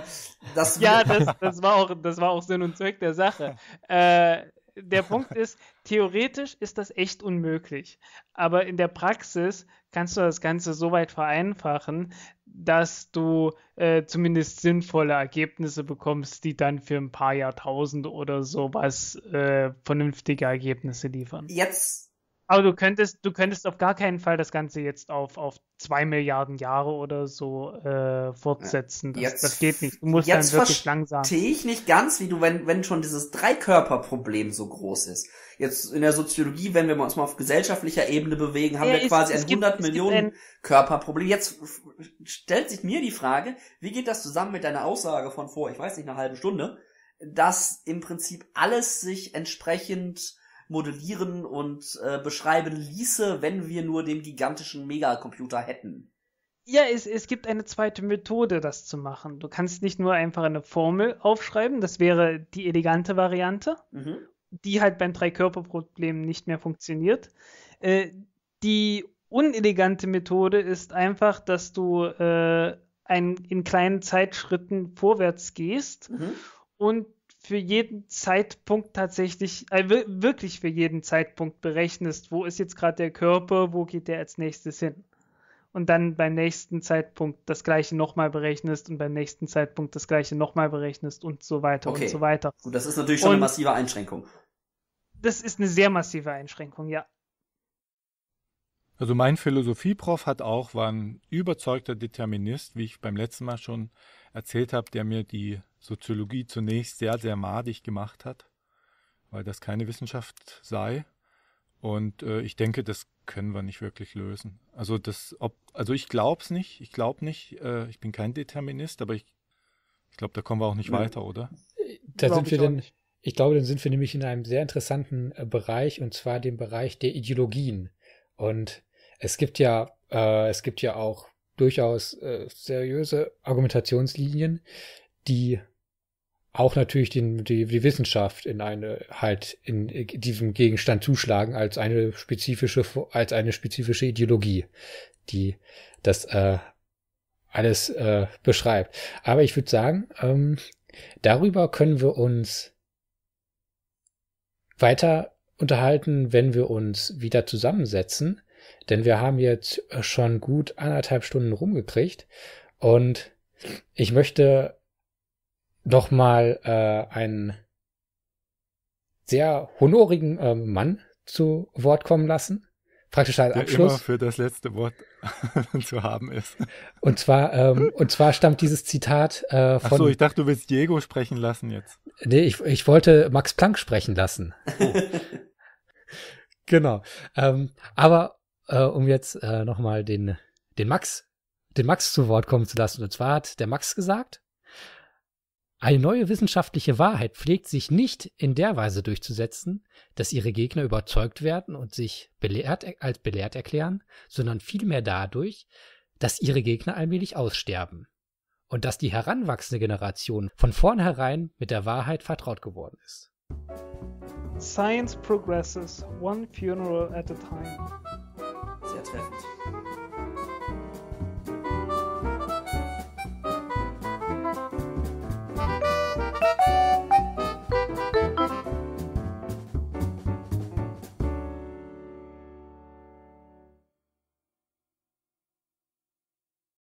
das ja, das, das, war auch, das war auch Sinn und Zweck der Sache. Äh, der Punkt ist, theoretisch ist das echt unmöglich. Aber in der Praxis kannst du das Ganze so weit vereinfachen, dass du äh, zumindest sinnvolle Ergebnisse bekommst, die dann für ein paar Jahrtausend oder sowas äh, vernünftige Ergebnisse liefern. Jetzt aber du könntest, du könntest auf gar keinen Fall das Ganze jetzt auf, auf zwei Milliarden Jahre oder so äh, fortsetzen. Das, jetzt, das geht nicht. Du musst dann wirklich langsam. Verstehe ich nicht ganz, wie du, wenn, wenn schon dieses Dreikörperproblem so groß ist. Jetzt in der Soziologie, wenn wir uns mal auf gesellschaftlicher Ebene bewegen, haben ja, wir quasi ein 100 gibt, Millionen ein Körperproblem. Jetzt stellt sich mir die Frage, wie geht das zusammen mit deiner Aussage von vor, ich weiß nicht, einer halben Stunde, dass im Prinzip alles sich entsprechend modellieren und äh, beschreiben ließe, wenn wir nur den gigantischen Megacomputer hätten. Ja, es, es gibt eine zweite Methode, das zu machen. Du kannst nicht nur einfach eine Formel aufschreiben, das wäre die elegante Variante, mhm. die halt beim Dreikörperproblem nicht mehr funktioniert. Äh, die unelegante Methode ist einfach, dass du äh, ein, in kleinen Zeitschritten vorwärts gehst mhm. und für jeden Zeitpunkt tatsächlich, äh, wirklich für jeden Zeitpunkt berechnest, wo ist jetzt gerade der Körper, wo geht der als nächstes hin. Und dann beim nächsten Zeitpunkt das gleiche nochmal berechnest und beim nächsten Zeitpunkt das gleiche nochmal berechnest und so weiter Okay. und so weiter. Gut, das ist natürlich schon Und- eine massive Einschränkung. Das ist eine sehr massive Einschränkung, ja. Also mein Philosophieprof hat auch, war ein überzeugter Determinist, wie ich beim letzten Mal schon erzählt habe, der mir die Soziologie zunächst sehr, sehr madig gemacht hat, weil das keine Wissenschaft sei. Und äh, ich denke, das können wir nicht wirklich lösen. Also das, ob, also ich glaube es nicht, ich glaube nicht, äh, ich bin kein Determinist, aber ich, ich glaube, da kommen wir auch nicht weiter, oder? Da Glaub sind wir denn, ich glaube, dann sind wir nämlich in einem sehr interessanten äh, Bereich und zwar dem Bereich der Ideologien. Und es gibt ja, äh, es gibt ja auch durchaus äh, seriöse Argumentationslinien, die auch natürlich den, die, die Wissenschaft in eine halt in diesem Gegenstand zuschlagen als eine spezifische als eine spezifische Ideologie, die das äh, alles äh, beschreibt. Aber ich würde sagen, ähm, darüber können wir uns weiter unterhalten, wenn wir uns wieder zusammensetzen, denn wir haben jetzt schon gut anderthalb Stunden rumgekriegt und ich möchte noch mal äh, einen sehr honorigen äh, Mann zu Wort kommen lassen, praktisch als Der immer Abschluss. für das letzte Wort <laughs> zu haben ist. Und zwar ähm, und zwar stammt dieses Zitat äh, Ach von so, ich dachte, du willst Diego sprechen lassen jetzt. Nee, ich, ich wollte Max Planck sprechen lassen. <laughs> genau. Ähm, aber äh, um jetzt äh, nochmal den, den Max, den Max zu Wort kommen zu lassen. Und zwar hat der Max gesagt, eine neue wissenschaftliche Wahrheit pflegt sich nicht in der Weise durchzusetzen, dass ihre Gegner überzeugt werden und sich belehrt, als belehrt erklären, sondern vielmehr dadurch, dass ihre Gegner allmählich aussterben und dass die heranwachsende Generation von vornherein mit der Wahrheit vertraut geworden ist. Science progresses one funeral at a time. Sehr treffend.